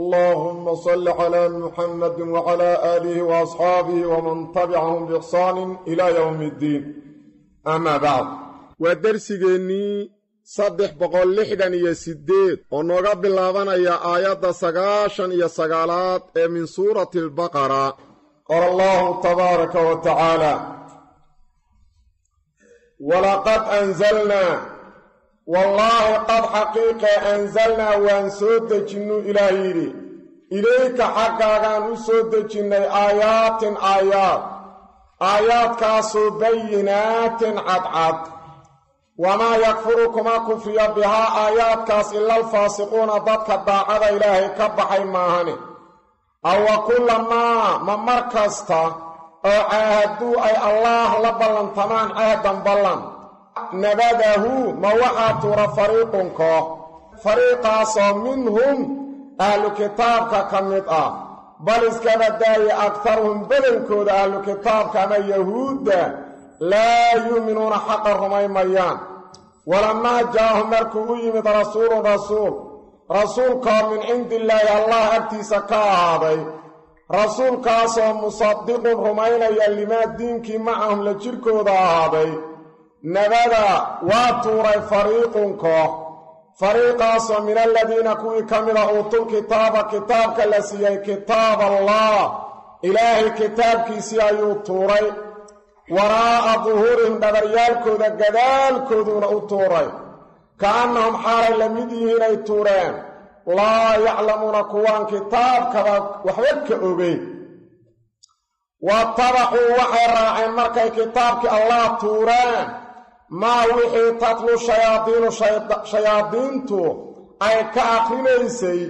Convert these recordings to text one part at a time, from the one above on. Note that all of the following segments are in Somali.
allahuma salli calaa muxamadi wacalaa aalihi wa asxaabihi waman tabicahum biixsaanin ilaa yowmi iddiin amaa bacd waa dersigeennii saddex boqol lixdan iyo siddeed oo nooga bilaabanaya aayadda sagaashan iyo sagaalaad ee min suurati albaqara qaala allahu tabaaraka wa tacaala wallaahi qad xaqiiqe anzalnaa waan soo dejinnu ilaah yidhi. Ilayka xaggaagaan u soo dejinnay aayaatin aayaad. Aayaadkaasoo bayinaatin cadcad. Wamaa yakfuru kuma kufriya bihaa aayaadkaas ila alfaasiquuna dadka daacada ilaahay ka baxay maahane awa kullamaa ma mar kasta oo caahaduu ay allaah la ballantamaan cahdan ballan nabadahu ma waxaa tuura fariiqun koox fariiqaasoo minhum ahlu kitaabka ka mid ah. Bal iskaba daaye agtaruhum badankooda ahlu kitaabka ama yahuudda laa yuuminuuna xaqa rumaymayaan walamaa jaa'ahum markuu u yimid rasuulun rasuul. Rasuulkoo min cindillaahi allah agtiisa ka ahaaday. Rasuulkaasoo musadiqun rumaynaya limaa diinkii macahum la jirkooda ahaaday nabada waa tuuray fariiqun koox fariiqaasoo min aladiina kuwii ka mida uutul kitaaba kitaabka la siiyey kitaab allah. Ilaahay kitaabkiisii ayuu tuuray. Waraa'a duhuurihim dhabaryaalkooda gadaalkooduuna u tuuray. Ka'annahum xaalay la mid yihiinay tuureen. Laa yaclamuuna kuwaan kitaabkaba waxba ka ogeyn. Watabacuu waxay raaceen markay kitaabkii allah tuureen maa wixii tatlu shayaadiinu shayaadiintu ay ka akrinaysay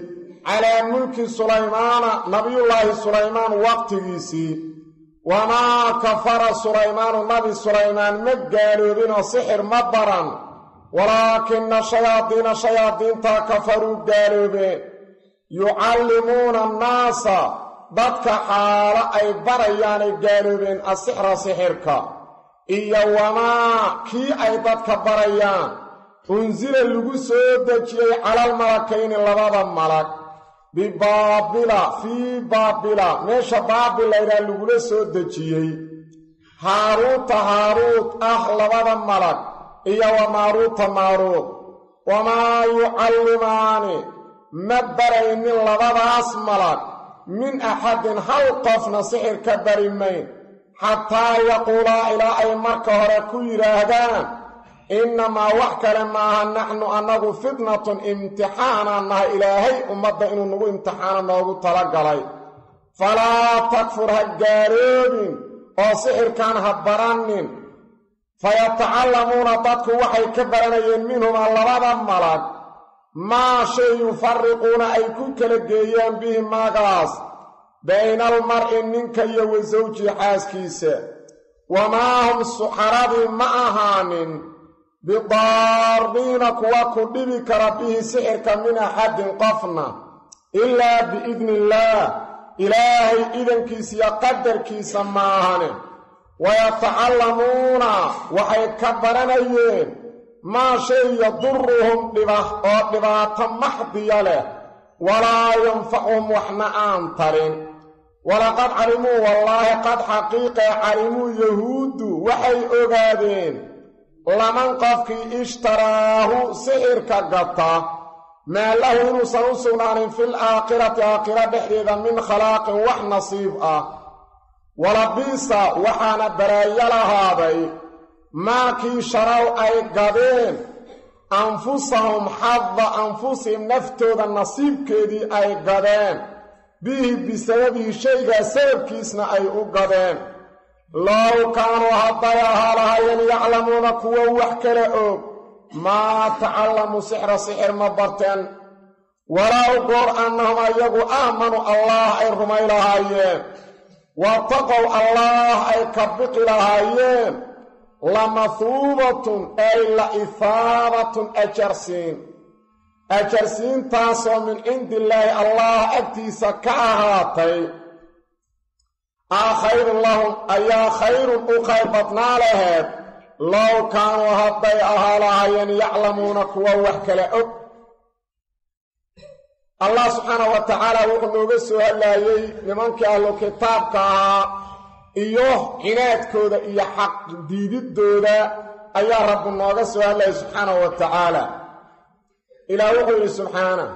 calaa mulki sulaymaana nabiyullaahi sulaymaan waqtigiisii. Wamaa kafara sulaymaanu nabi sulaymaan ma gaaloobinoo sixir ma baran. Walaakina shayaadiina shayaadiintaa kafaruu gaaloobeen yucallimuuna annaasa dadka xaalo ay barayaanay gaaloobeen asixra sixirka iyo wamaa kii ay dadka barayaan. Unsila lagu soo dejiyey calal malakayni labada malag bibaabila fii baabila. Meesha baabil laydhaha lagula soo dejiyey. Haaruuta haaruud ah labada malag iyo wa maaruuta maaruud wamaa yucallimaani ma baraynin labadaas malag min axadin hal qofna sixir ka bari mayn xataa yaquulaa ilaa ay marka hore ku yidhaahdaan innamaa wax kale maaha naxnu annagu fitnatun imtixaanaan nahay ilaahay ummadda inuu nagu imtixaano noogu talagalay falaa takfur ha gaaloobin oo sixirkaan ha barannin fayatacallamuuna dadku waxay ka baranayeen minhumaa labada malag maa shay yufariquuna ay ku kala geeyaan bihi maagaas bayna almar'i ninka iyo wa sawjii xaaskiisa wamaa hum suxaradii ma ahaanin bidaariina kuwa ku dhibi kara bihi sixirka min axadin qofna ilaa biidni illaah ilaahay idankiisiyo qadarkiisa maahane wayatacallamuuna waxay ka baranayeen maa shay yaduruhum dhiba oo dhibaato maxdiya leh walaa yanfacuhum waxna aan tarin walaqad calimuu wallaahi qad xaqiiqee calimuu yahuuddu waxay ogaadeen laman qofkii ishtaraahu sixirka gata maa lahu inuusan u sugnaanin fil aakhirati aakhira dhexdeeda min khalaaqin wax nasiib ah. Walabiisa waxaana baraayo lahaaday maakii sharow ay gadeen anfusahum xadda anfusihim naftooda nasiibkeedii ay gadeen bihi bisababihi shaygaa sababkiisna ay u gadeen. Low kaanuu hadday ahaa lahaayeen yaclamuuna kuwa wax kala og maa tacallamu sixra sixir ma barteen. Walow goor annahum ayagu aamanuu allaah ay rumay lahaayeen. Wataqow allaah ay ka biqi lahaayeen. Lamahuubatun ay la ihaabatun ajarsiin ajarsiintaasoo min cindi illaahi allah agtiisa ka ahaatay aa khayrun lahum ayaa khayrun u khayr badnaa laheed. Low kaanuu hadday ahaa lahaayeen yaclamuuna kuwa wax kala og. Allah subxaana wa tacaala wuxuu nooga soo hadlaayey nimankii ahlu kitaabka ahaa iyo cinaadkooda iyo xaq diididdooda ayaa rabbi nooga soo hadlayay subxaanahu wa tacaala ilaah wuxuu yidhi subxaana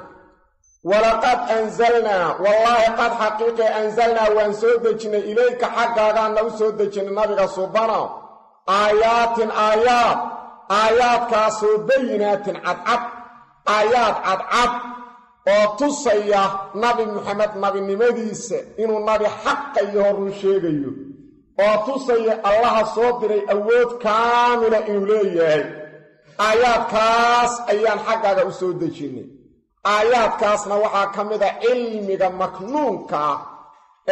walaqad anzalnaa wallaahi qad xaqiiqe anzalnaa waan soo dejinnay ilayka xaggaagaanna u soo dejinnay nabiga subano aayaatin aayaad aayaadkaasoo bayinaatin cadcad aayaad cadcad oo tusaya nabi maxamed nabinimadiisa inuu nabi xaqa iyo horuu sheegayo oo tusaya allaha soo diray awood kaamila inuu leeyahay aayaadkaas ayaan xaggaaga u soo dejinnay aayaadkaasna waxaa ka mid a cilmiga maknuunka ah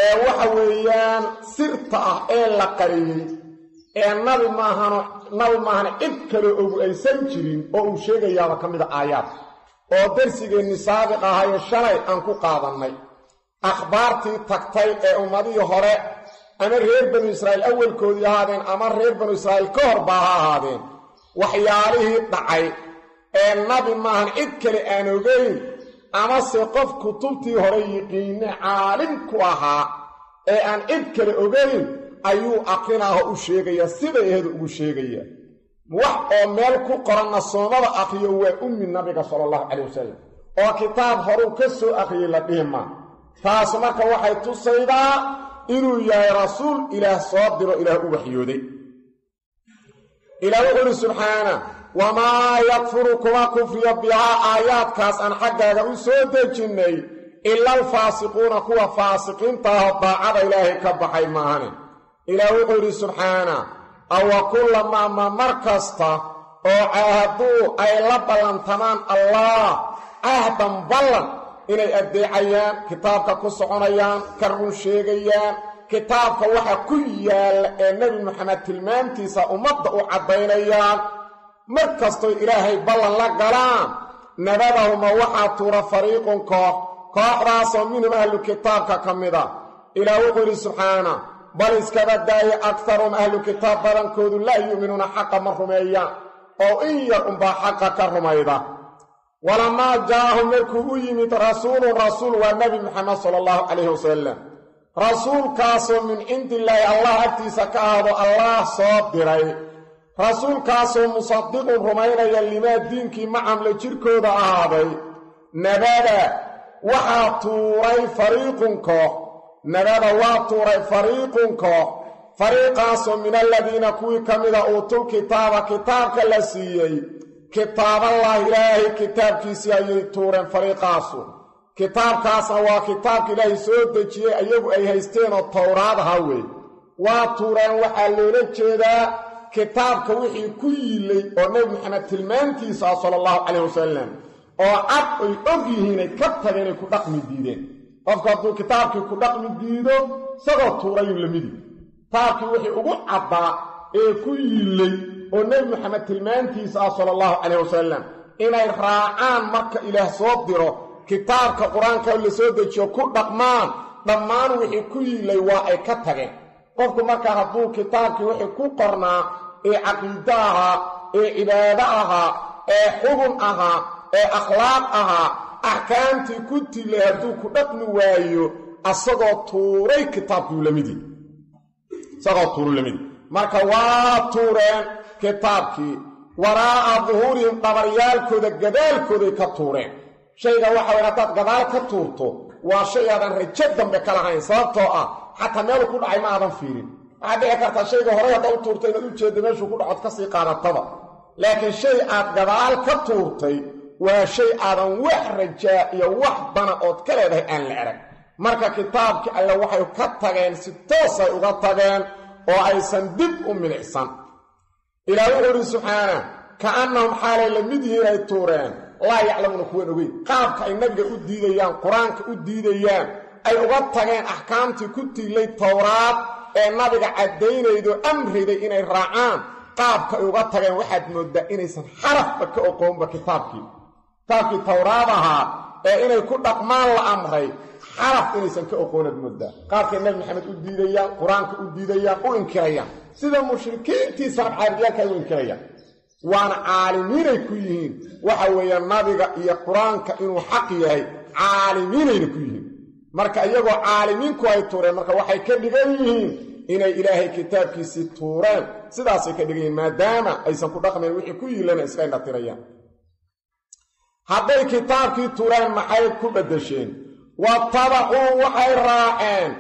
ee waxa weeyaan sirta ah ee la qariyey. Ee nabi maahano nabi maahana cid kale ogu aysan jirin oo uu sheegayaaba ka mid a aayaad. Oo darsigeenni saabiq ahayo shalay aan ku qaadannay. Akhbaartii tagtay ee ummadihii hore ama reer banu israa'iil awalkoodii ahaadeen ama reer banu israa'iil ka hor baa ha ahaadeen waxyaalihii dhacay ee nabi maahan cid kale aan ogayn amase qof kutubtii hore yiqiinne caalim ku ahaa ee aan cid kale ogayn ayuu aqrinaaho u sheegaya siday aheedu ugu sheegaya. Wax oo meel ku qoranna soomada akriyo waa ummi nabiga sala allahu calay wasalam oo kitaab horuu ka soo akhriyey la dhihima taas marka waxay tusaydaa inuu yahay rasuul ilaah soo diro ilaah u waxyooday ilaah wuxuu uhi subxaana wamaa yakfuru kuma kufriya bihaa aayaadkaas aan xaggaaga u soo dejinnay ila alfaasiquuna kuwa faasiqiintaahoo daacada ilaahay ka baxay maahane. Ilaah wuxuu yidhi subxaana awa kullamaa ma mar kasta oo caahaduu ay la ballantamaan allah cahdan ballan inay addeecayaan kitaabka ku soconayaan ka run sheegayaan kitaabka waxa ku yaalla ee nebi moxamed tilmaamtiisa ummadda u caddaynayaan mar kastoy ilaahay ballan la galaan nabadahuma waxaa tuura fariiqun koox kooxdaasoo minhum ahlu kitaabka ka mid a ilaah wuxuu yidhi subxaana bal iskaba daaye aktarum ahlu kitaab badankoodu laa yu'minuuna xaqa ma rumeeyaan oo in yar unbaa xaqa ka rumayda. Walamaa jaa'ahum markuu u yimid rasuulun rasuul waa nebi moxamed sala allahu calayhi wasalam rasuulkaasoo min cindillaahi allah agtiisa ka ahaado allaah soo diray. Rasuulkaasoo musadiqun rumaynaya limaa diinkii macamle jirkooda ahaaday. Nabada waxaa tuuray fariiqun koox nabada waa tuuray fariiqun koox fariiqaasoo min aladiina kuwii ka mida uutul kitaaba kitaabka la siiyey. Kitaaballaah ilaahay kitaabkiisii ayay tuureen fariiqaasu kitaabkaasna waa kitaabka ilaahay soo dejiyey ayagu ay haysteenoo towraad aha wey waa tuureen waxaa loola jeedaa kitaabka wixii ku yiilay oo nebi maxamed tilmaantiisa ah sala allahu calayh wasalam oo cad ay og yihiinay ka tageenay ku dhaqmi diideen. Qofku hadduu kitaabkii ku dhaqmi diido isagoo tuurayuu la midi. Kitaabkii wixii ugu caddaa ee ku yiilay oo nebi maxamed tilmaantiisa ah sala allahu calayh wasalam inay raacaan marka ilaah soo diro kitaabka qur'aanka la soo dejiyo ku dhaqmaan dhammaan wixii ku yiilay waa ay ka tageen. Qofku markaa hadduu kitaabkii wixii ku qornaa ee caqiido ahaa ee cibaado ahaa ee xubun ahaa ee akhlaaq ahaa axkaamtii ku tilay hadduu ku dhaqmi waayo asagoo tuuray kitaabkuu lamidi isagoo tuuru lamidi marka waa tuureen kitaabkii waraa'a duhuurihim dhabaryaalkooda gadaalkooday ka tuureen shayga waxa way haddaad gadaal ka tuurto waa shay aadan rajo dambe ka lahayn sababtoo ah xataa meelu ku dhacay ma aadan fiirin. Waxaad dhici kartaa shayga horey hadda u tuurtay inaad u jeedda meeshuu ku dhacood ka sii qaadataba laakiin shay aad gadaal ka tuurtay waa shay aadan wax rajaa iyo wax dana ood ka leedahay aan la arag marka kitaabkii alle waxay ka tageen si toosay uga tageen oo aysan dib u milicsan. Ilaah wuxuu idhi subxaana ka'annahum xaalay la mid yihiin ay tuureen laa yaclamuuna kuwan ogeyn. Qaabka ay nabiga u diidayaan qur'aanka u diidayaan ay uga tageen axkaamtii ku tiilay towraad ee nabiga caddaynaydo amriday inay raacaan qaabka ay uga tageen waxaad mooddaa inaysan xarafba ka oqoonba kitaabkii. Kitaabkii towraad ahaa ee inay ku dhaqmaan la amray xaraf inaysan ka oqoonad mooddaa. Qaabkay nabi maxamed u diidayaan qur'aanka u diidayaan u inkirayaan. Sida mushrikiintii sarabcaabiyaalka ay u inkirayaan waana caalimiinay ku yihiin. Waxa weeye nabiga iyo qur'aanka inuu xaq yahay caalimiinayna ku yihiin. Marka iyagoo caalimiinku ay tuureen marka waxay ka dhigan yihiin inay ilaahay kitaabkiisii tuureen. Sidaasay ka dhigan yihiin maadaama aysan ku dhaqmayn wixii ku yiilana iska indhatirayaan hadday kitaabkii tuureen maxay ku beddesheen watabacuu waxay raaceen.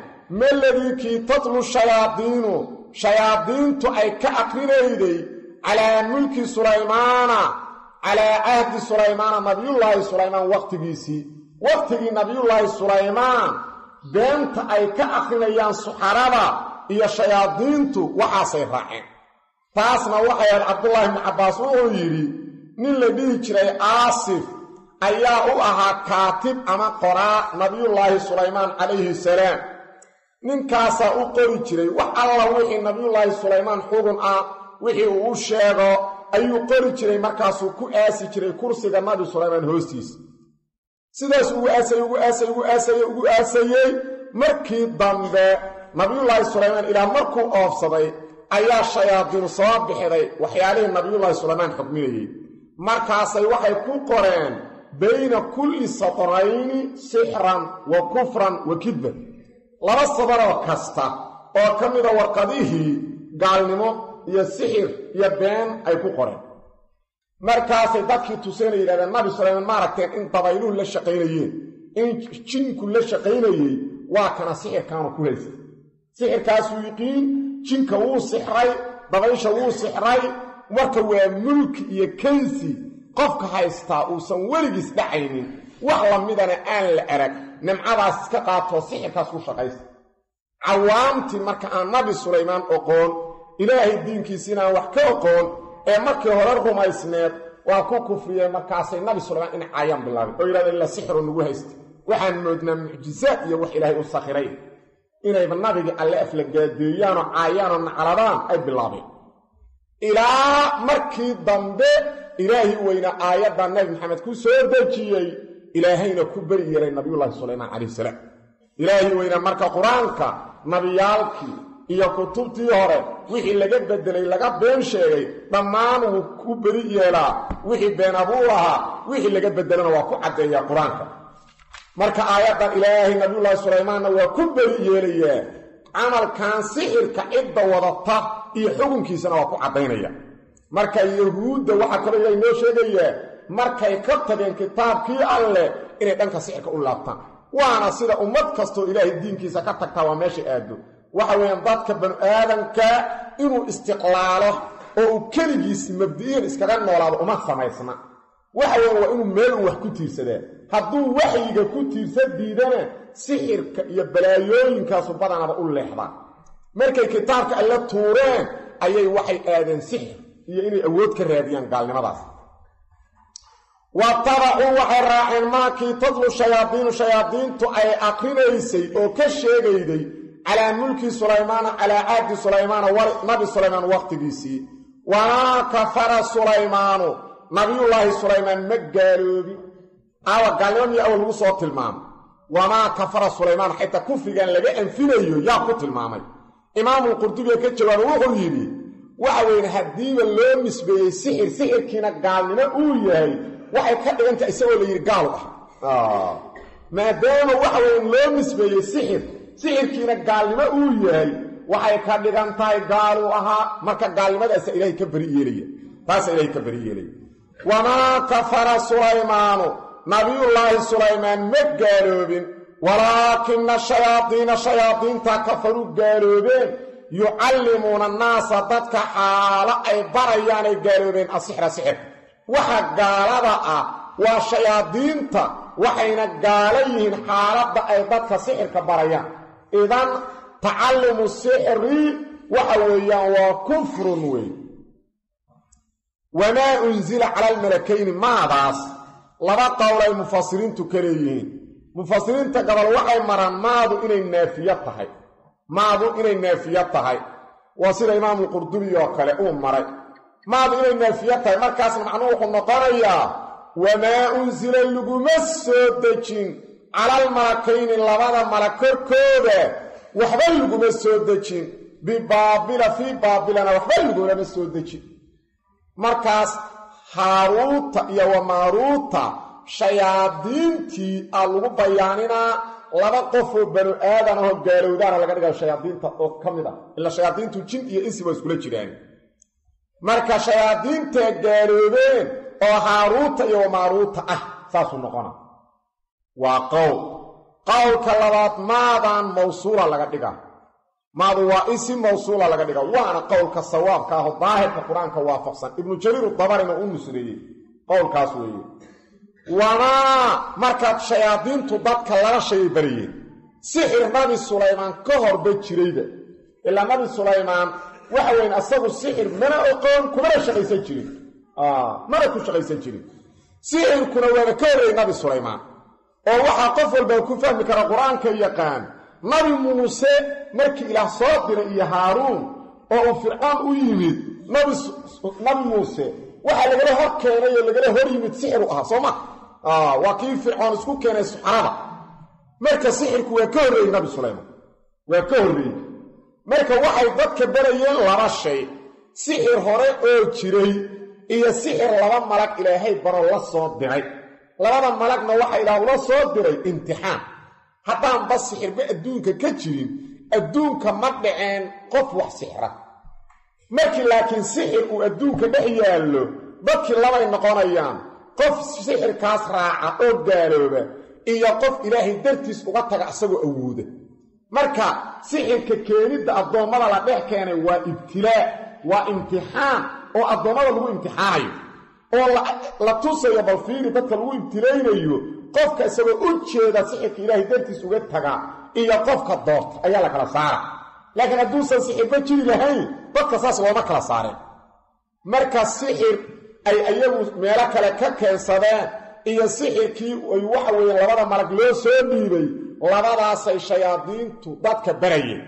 Meladii kii tatlu shayaadiinu? Shayaadiintu ay ka aqrinayday calaa mulki sulaymaana calaa cahdi sulaymaana nabiyullaahi sulaymaan wakhtigiisii wakhtigii nabiyullaahi sulaymaan beenta ay ka akrinayaan suxarada iyo shayaadiintu waxaasay raaceen taasna waxay ahayd cabdullaahi ibnu cabbaas wuxuu yidhi nin la dhihi jiray aasif ayaa u ahaa kaatib ama qoraa nabiyullaahi sulaymaan calayhi salaam ninkaasaa u qori jiray wax alla wixii nabiyullaahi sulaymaan xugun ah wixii uu u sheego ayuu qori jiray markaasuu ku aasi jiray kursiga nabi sulaymaan hoostiisa. Sidaas ugu aasayey ugu aasay ugu aasayey ugu aasayey markii dambe nabiyullaahi sulaymaan ilaa markuu oofsaday ayaa shayaadiinu soo bixiday waxyaalihii nabiyullaahi sulaymaan xukminayey markaasay waxay ku qoreen bayna kulli satrayni sixran wa kufran wa kidban laba sabaroo kasta oo ka mida warqadihii gaalnimo iyo sixir iyo been ay ku qoreen. Markaasay dadkii tuseenay yidhahdeen nabi sulaymaan ma aragteen in dabayluhu la shaqaynayeen in jinku la shaqaynayey? Waa kana sixirkaanu ku haysa sixirkaasuu yiqiin jinka wuu sixray dabaysha wuu sixray. Marka waa mulki iyo kansi qofka haystaa uusan weligiis dhacaynin. Wax lamidana aan la arag nimcadaas iska qaatoo sixirkaas ku shaqaysa cawaamtii marka aan nabi sulaymaan oqoon ilaahay diinkiisa wax ka oqoon ee markii hore rumaysneed waa ku kufriyeen markaasay nabi sulaymaan inay caayaan bilaabeen oo yidhahdeen ila sixru nagu haysta waxaan moodnaa mucjisaad iyo wax ilaahay u sakhiray. Inayba nabigii alle aflagaadeeyaanoo caayaanoo nacladaan ay bilaabeen. Ilaa markii dambe ilaahi weyna aayadda nabi maxamed ku soo dejiyey. Ilaahayna ku beri yeelay nabiyullaahi sulaymaan calayhi salaam. Ilaahi weyna marka qur'aanka nabiyaalkii iyo kutubtii hore wixii laga bedelay laga been sheegay dhammaan wuu ku beri yeelaa. Wixii been abuur ahaa wixii laga bedelana waa ku caddeeyaa qur'aanka. Marka aayaddan ilaahay nabiyullaahi sulaymaanna waa ku beri yeelayaa. Camalkan sixirka cidda wadata iyo xukunkiisana waa ku caddaynaya. Marka yahuudda waxaa kaloo ilahay noo sheegayaa markay ka tageen kitaabkii alleh inay dhanka sixirka u laabtaan. Waana sida ummad kastoo ilaahay diinkiisa ka tagtaa waa meesha aado waxa weeyaan dadka banu aadanka inuu istiqlaalo oo uu keligiis mabdi'iyan iskaga noolaado uma samaysna. Waxa weyan waa inuu meelun wax ku tiirsadaa hadduu waxyiga ku tiirsa diidana sixirka iyo balaayooyinkaasu badanaba u leexdaan markay kitaabka alle tuureen ayay waxay aadeen sixir iyo inay awood ka raadiyaan gaalnimadaas. Watabacuu waxay raaceen maakii tadlu shayaadiinu shayaadiintu ay aqrinaysay oo ka sheegayday calaa mulki sulaymaana calaa caadi sulaymaana nabi sulaymaan wakhtigiisii wamaa kafara sulaymaanu nabiyullaahi sulaymaan ma gaaloobin. Aawa gaalnimo miyo awal lagu soo tilmaamay. Wamaa kafara sulaymaan xitaa kufrigan laga anfinayo yaa ku tilmaamay. Imaamulqurdubiga ka jawaaba wuxuu yidhi waxa weyn haddiiba loo nisbeeyey sixir sixirkiina gaalnimo uu yahay waxay ka dhigantaha isagoo la yidhi gaalu ah. Maadaama waxa weyn loo nisbeeyey sixir sixirkiina gaalnimo uu yahay waxay ka dhigan tahay gaaluu ahaa marka gaalnimadaasa ilaahay ka beri yeelaya taasaa ilaahay ka beri yeelaya. Wamaa kafara sulaymaanu nabiyullaahi sulaymaan ma gaaloobin walaakina shayaadiina shayaadiinta kafaruu gaaloobeen yucallimuuna annaasa dadka xaalo ay barayaanay gaaloobeen asixra sixirka waxa gaalada ah waa shayaadiinta waxayna gaalo yihiin xaaladda ay dadka sixirka barayaan idan tacallumu sixri waxa weeyaan waa kufrun wey wamaa unsila cala almalakayni maadaas laba qowl ay mufasiriintu ka leeyihiin. Mufasiriinta gobol waxay maraan maadu inay naafiyo tahay. Maadu inay naafiyo tahay. Waa sida imaamulqurdubi oo kale uu maray. Maadu inay naafiyo tahay markaasna macnuhu wuxuu noqonayaa wamaa unsila laguma soo dejin calal malakayni labada malag korkooda waxba laguma soo dejin. Bibaabila fii baabilana waxba lagulama soo dejin. Markaas haaruuta iyo wamaaruuta shayaadiintii aa lagu bayaaninaa laba qofoo banu aadan ahoo gaalowdaana laga dhigayo shayaadiinta oo ka mid a ila shayaadiintu jin iyo insi waa iskula jiraan. Marka shayaadiinta gaaloobeen oo haaruuta iyo wamaaruuta ah saasuu noqona waa qowl. Qowlka labaad maadaan mawsuula laga dhiga maadu waa isim mawsuula laga dhiga waana qowlka sawaabka aho daahirka qur'aanka waafaqsan. Ibnu jariiru dabarina u nusreeyey. Qowlkaas weeye. Wamaa markaad shayaadiintu dadka laba shayay barayeen sixir nabi sulaymaan ka horba jirayba. Ilaa nabi sulaymaan waxa weyn asagu sixir mana oqoon kumana shaqaysan jirin. Mana ku shaqaysan jirin. Sixirkuna waaba ka horreeyey nabi sulaymaan oo waxaa qof walba ku fahmi kara qur'aanka yaqaan nabi muuse markii ilaah soo diray iyo haaruun oo uu fircoon u yimid nabi muuse waxaa lagala hor keenay oo lagala hor yimid sixiru ahaa soo ma? Waa kii fircoon isku keenay suxarada marka sixirku waa ka horreeyey nabi sulaymaan waa ka horreeyey. Marka waxay dadka barayeen laba shay. Sixir hore oo jiray iyo sixir laba malag ilaahay baro la soo diray labada malagna waxa ilaah ula soo diray imtixaan. Haddaanba sixirba adduunka ka jirin adduunka ma dhaceen qof wax sixra. Markii laakiin sixir uu adduunka dhex yaallo dadkii labay noqonayaan qof sixirkaas raaca oo gaalooba iyo qof ilaahay dartiis uga taga isagoo awooda. Marka sixirka keenidda addoommada la dhex keenay waa ibtilaa waa imtixaan oo addoommada lagu imtixaanayo oo la tusayo bal fiiri dadka lagu ibtilaynayo qofka isagoo u jeeda sixirka ilaahay dartiis uga taga iyo qofka doorta ayaa la kala saara. Laakiin hadduusan sixirba jiri lahayn dadka saas looma kala saareen marka sixir ay ayagu meelo kale ka keensadeen iyo sixirkii ay waxa weeye labada malag loo soo dhiibay labadaasay shayaadiintu dadka barayeen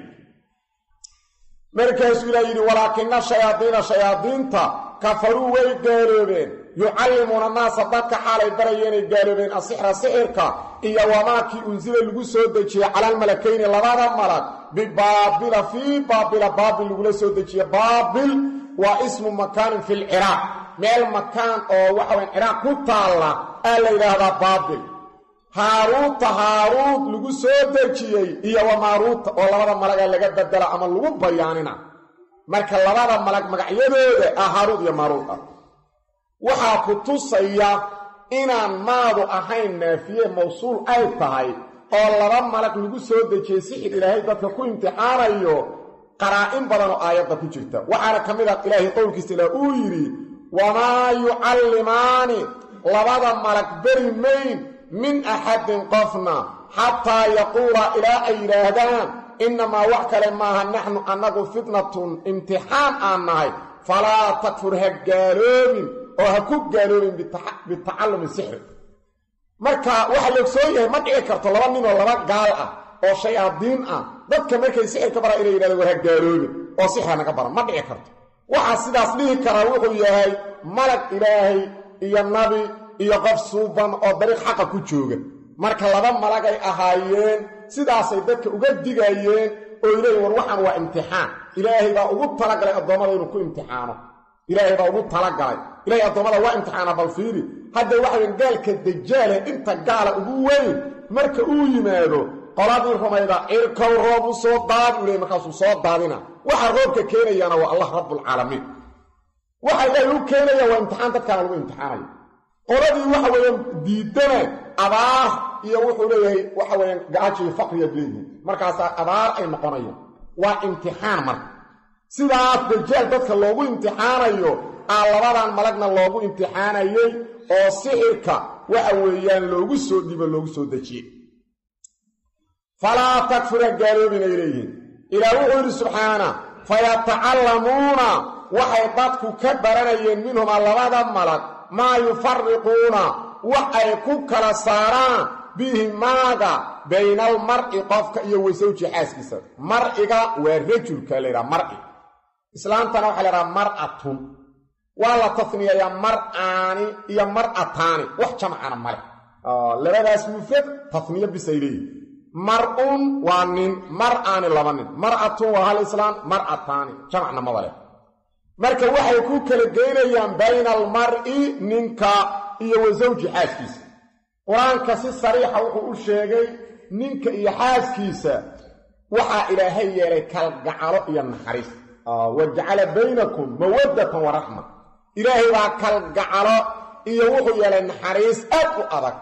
markaasuu ilaah yidhi walaakina shayaadiina shayaadiinta kafaruu way gaaloobeen. Yucallimuuna annaasa dadka xaalay barayeenay gaaloobeen asixra sixirka iyo wamaakii unsila lagu soo dejiyey calalmalakayni labada malag bibaabila fii baabila baabil lagula soo dejiye baabil waa ismu makaanin fi lciraaq meel makaan oo waxawayn ciraaq ku taalla aa la yidhaahdaa baabil haaruuta haaruud lagu soo dejiyey iyo wamaaruuta oo labada malaga laga bedela ama lagu bayaanina. Marka labada malag magacyadooda ah haaruud iyo maaruud ah. Waxaa ku tusaya inaan maadu ahayn naafiye mawsuul ay tahay oo laba malag lagu soo dejiyey sixir ilaahay dadka ku imtixaanayo qaraa-in badan oo aayadda ku jirta. Waxaana ka mid ah ilaahay qowlkiisa ilaah uu yidhi wamaa yucallimaani? Labada malag beri mayn min axadin qofna xataa yaquula ilaa ay yidhaahdaan innamaa wax kale maaha naxnu annagu fitnatun imtixaan aan nahay. Falaa takfur ha gaaloobin oo ha ku gaaloobin bitacallumi sixri. Marka waxaa la ogsoon yahay ma dhici karto laba ninoo laba gaal ah oo shayaadiin ah. Dadka markay sixirka bara inay yidhahdeen war ha gaaloobin oo sixra naga baran. Ma dhici karto. Waxaa sidaas dhihi karaa wuxuu yahay malag ilaahay iyo nabi iyo qof suuban oo dariiq xaqa ku jooga. Marka laba malagay ahaayeen sidaasay dadka uga digayeen oo ileeyiin war waxaan waa imtixaan. Ilaahay baa ugu talagalay addoommada inuu ku imtixaano. Ilaahay baa ugu talagalay. Ilahay addoommada waa imtixaana bal fiiri. Hadda waxaweyn gaalka dajaale inta gaala ugu weyn marka uu yimaado qoladii rumayda cirkow roob u soo daadi u markaasuu soo daadina. Waxa roobka keenayaana waa allah rabbulcaalamiin waxa ilaahay u keenaya waa imtixaan dadkaana lagu imtixaanayo qoladii waxa weeyaan diidana abaar iyo wuxuu leeyahay waxa weeyaan gaajo iyo faqriyaad leeyihiin. Markaasaa abaar ay noqonayaan waa imtixaan marka sidaas dajaal dadka loogu imtixaanayo aa labadan malagna loogu imtixaanayey oo sixirka waxa weeyaan loogu soo dhibo loogu soo dejiyey falaa takfura gaaloobin ay leeyihiin. Ilaah wuxuu yidhi subxaana fayatacallamuuna waxay dadku ka baranayeen minhumaa labada malag maa yufariquuna wax ay ku kala saaraan bihi maaga bayna almar'i qofka iyo wasawji xaaskiisa. Mar'iga waa rajulka laydhaha mar'i. Islaamtana waxaa laydhaha mar'atun. Waa la tafniyayaa mar'aani iyo mar'ataani wax jamcana male labadaas mufrad tafniyo bisay leeyihiin mar'un waa nin mar'aani laba nin. Mar'atun waa hal islaam mar'ataani jamcna maba leh marka waxay ku kala geynayaan bayna almar'i ninka iyo wasawji xaaskiisa. Qur'aanka si sariixa wuxuu u sheegay ninka iyo xaaskiisa waxaa ilaahay yeelay kalgacalo iyo naxariis. Wa jacala baynakum mawaddatan wa raxma ilaahay baa kalgacalo iyo wuxuu yeelay naxariis aad u adag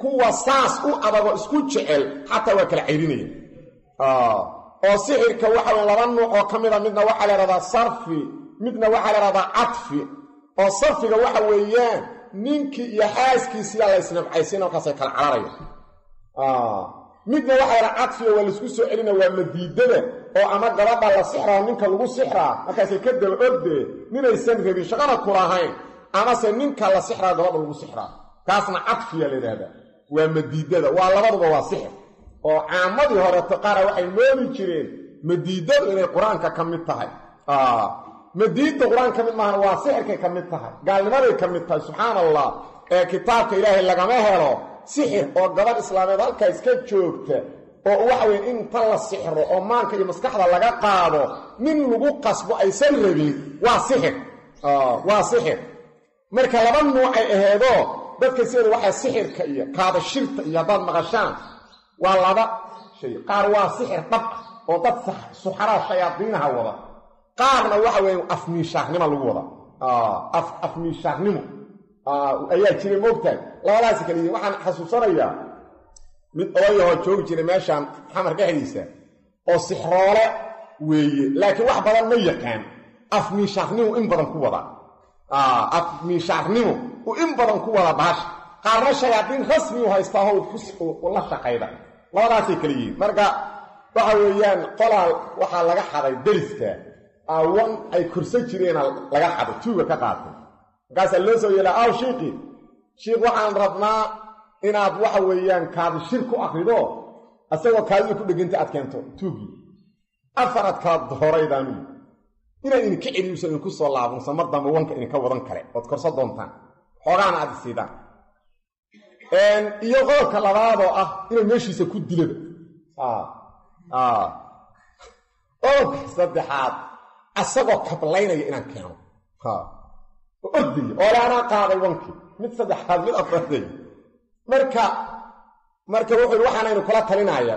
kuwa saas u adagoo isku jecel xataa waa kala cayrinaya oo sixirka waxa weye laba nuuc oo ka mida midna waxaa la yhahdaa sarfi midna waxaa la yhahdaa cadfi oo sarfiga waxa weeyaan ninkii iyo xaaskiisiyaa la isnabcaysiin markaasay kala cararaya midna waxaa la cadfiga waa la isku soo celina waa madiidada oo ama gabadha la sixraa ninka lagu sixraa markaasay ka daba ordee ninaysan rabin shaqana kulahayn amase ninka la sixraa gabadha lagu sixraa. Kaasna cadfiya la yidhaahdaa. Waa madiidada waa labaduba waa sixir. Oo caamadii horeeto qaara waxay moodi jireen madiidadu inay qur'aanka ka mid tahay madiidda qur'aan ka mid maahan waa sixirkay ka mid tahay gaalnimaday ka mid tahay subxaan allah ee kitaabka ilaahay lagama helo sixir oo gabadh islaameed halkaa iska joogta oo waxa weye inta la sixro oo maanka iyo maskaxda laga qaado nin lagu qasbo aysan rabin waa sixir. Waa sixir. Marka laba nuucay aheedoo dadka sideeda waxaa sixirka iyo kaadashirta iyo haddaad maqashaan waa laba shay. Qaar waa sixir dhab ah oo dad suxaraa shayaadiinaha wada qaarna waxa weeye afmiishaarnimo lagu wada. Afmiishaarnimo ayaa jiray moogtahay. Labadaasi yihiin waxaan xasuusanayaa mid odayahoo joogi jiray meeshaan xamar dhexdiisa oo sixroole weeye. Laakiin wax badan ma yaqaan afmiishaarnimu in badan ku wada. Afmiishaarnimu uu in badan ku wada baasha qaarna shayaadiin rasmi u haystaaho la shaqayda. Labadaasay kala yihiin. Marka waxa weeyaan qolaal waxaa laga xaday deriska awan ay korsan jireena laga xaday tuuga ka qaatay markaasaa loo soo yeelaa aw shiiqi shiikh waxaan rabnaa inaad waxa weeyaan kaadi shir ku akrido asagoo kaadida ku dheganta aad keento tuugii afarad kala dooraydaanu inaan idinka celiyuusa idinku soo laabunsa mar dambe wanka idinka wadan kale ood korso doontaan. Xoogaana aad isiidaan iyo qodobka labaadoo ah inay meeshiisa ku dilaba. Qodobka saddexaad asagoo kablaynaya inaan keeno. Ordaya oo anaa qaaday wankii mid saddexaad mid afraday marka marka wuxuu yidhi waxaanaynu kula talinaya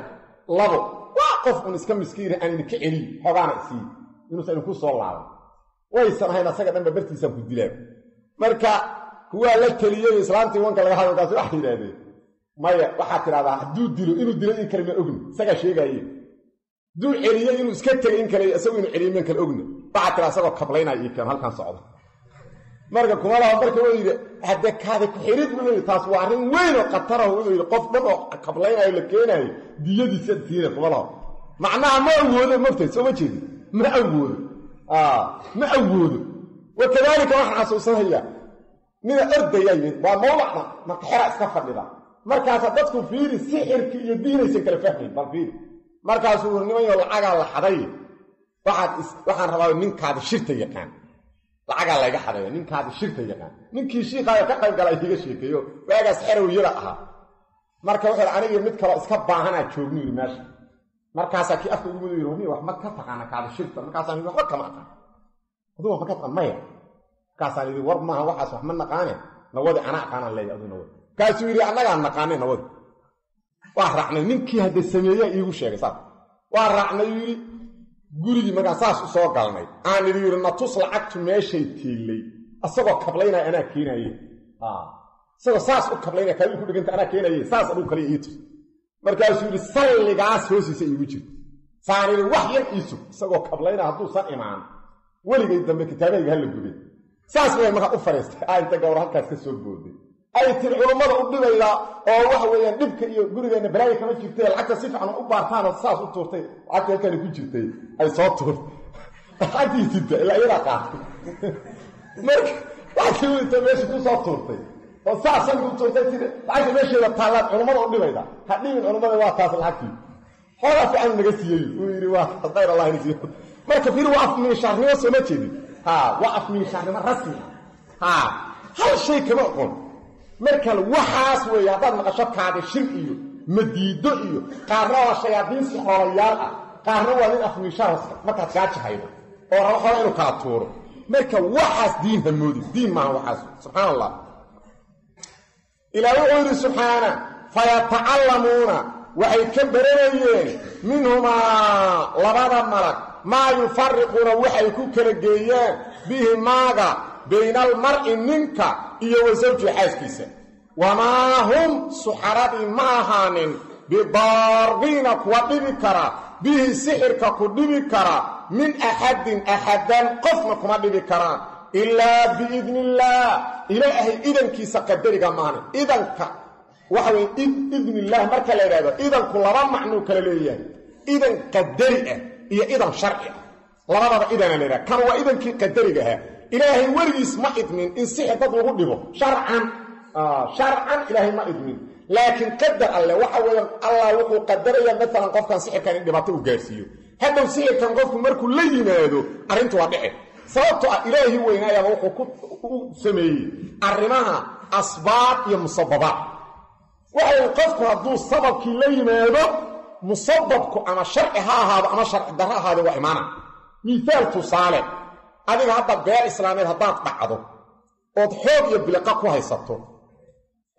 labo waa qof un iska miskiina aan idinka celiy xoogaana isiiy inuusan idinku soo laaban. Waysan ahayn asaga dhanba bartiisaan ku dilaan marka kuwaa la teliyey islaamtii wanka laga hadlo kaasi waxay yidhahdeen maya waxaad tidhahdaa hadduu dilo inuu dilo in kale ma ogni. Isagaa sheegaaye hadduu celiyo inuu iska tegay in kale isagu inuu celiyo man kale ogni waxaad tidhahda isagoo kablaynaya ii keen halkan socda marka kuma marka wuxuu yidhi hadde kaada ku-xirid wuxuu yidhi taas waa arrin weyn oo khataraho wuxuu yidhi qof dhan oo kablaynayo la keenaayo diyadiisa siina kuma macnaha ma awoodo mogtay soo ma jeedi ma awoodo. Ma awoodo. Wa waxaan xasuusanayaa nina ordayaa yimid waa mawlacda marka xera iska fadhida. Markaasa dadku fiiri sixirki iyo diinaysan kala fahmayn bal fiiri markaasuu uri nimanyo lacagaa la xaday waxaan rabaa ninkaada shirta yaqaan. Lacagaa layga xadeeyo ninkaada shirta yaqaan. Ninkii shiikaayo ka qayb gala iga sheekeeyo waagaas xerow yada ahaa. Marka wuxuu hi anigii mid kaloo iska baahanaa joognu yidhi meesha. Markaasaa kii afka ugu mudu yidhi wax ma ka taqaana kaada shirta markaasaan yidhi waxba kama aqaan aduu wax ma ka taqaan maya. Markaasaan yidhi war maaha waxaas wax naqaane. Nawadi anaa aqaanaan leeya aduu nawadi kaasuu yidhi annagaan naqaanay nawadi waa raacnay ninkii hadda sameeyaa iigu sheegay saas. Waa raacnay yidhi gurigii markaa saas u soo galnay. Aan idhi yidhi natus lacagtu meeshay tiillay. Asagoo kablaynaya anaa keenaye isagoo saas u kablaynaya kaadii ku dheganta anaa keenaye saas aduu kaliya ii tus markaasuu yidhi salligaas hoosiisa iigu jirta. Saan idhi wax yar iisug isagoo kablaynaya hadduusan imaan. Weligay dambe kitaabahayga hala gubay saas bay markaa u fadhiistay aa inta gawar halkaas ka soo booday ay tiri culummada u dhibaydaa oo waxa weeyaan dhibka iyo gurigeenna balaaya kama jirtay lacagta si fiican u baartaanoo saas u tuurtay lacagta halkaani ku jirtay ay soo tuurtay. Lacagtii jirta ilaa iyadaa qaatay. Marka lacagtii wita meesha ku soo tuurtay. Oo saasan u toortay sida lacagta meesheeda taallaad culummada u dhibayda. Ha dhibin culummada waa taas lacagtii. Xoogaa fiican naga siiyey uu yidhi waa khayr allah inasiiyo marka fiir waa afmiishaarnimo soo ma jeedin. Ha waa afmiishaarnimo rasmi. Ha hal shay kama oqon marka waxaas weeye haddaad maqasho kaadi shir iyo madiido iyo qaarna waa shayaadiin sixoolayaal ah. Qaarna waa nin afmiishaar markaad kaa jahaydo oo xooga inuu kala tuuro. Marka waxaas diin hamoodi diin maaha waxaas subxaan allah ilaah wuxuu yidhi subxaana fayatacallamuuna waxay ka baranayeen minhumaa labada malag maa yufariquuna waxay ku kala geeyaan bihi maaga bayna almar'i ninka iyo wa sawji xaaskiisa. Wamaa hum suxaradii ma ahaanin bidaariina kuwa dhibi kara bihi sixirka ku dhibi kara min axadin axadan qofna kuma dhibi karaan. Ilaa biidni illaah ilaahay idankiisa qadariga maahanin idanka waxa weye idni illaah marka la yidhahdo idanku laba macnuu kala leeyahay. Idan qadari ah iyo idan sharci ah. Labadaba idana la waa idankii qadariga ahaa ilaahay weligiis ma idmin in sixir dad lagu dhibo sharcan. Sharcan ilaahay ma idmin. Laakiin qadar alleh waxa weeyaan allah wuxuu qadaraya maalan qofkan sixirkan in dhibaato u gaarsiiyo. Hadhow sixirkan qofku markuu la yimaado arrintu waa dhici. Sababtoo ah ilaahi weynaayaba wuxuu ku sameeyey arrimaha asbaab iyo musababaad waxay qofku hadduu sababkii la yimaado musababku ama sharci ha ahaado ama sharci darro ahaado waa imaana. Miihaal tusaale adiga hadda beer islaameed haddaad dhacdo ood xoog iyo biliqa ku haysato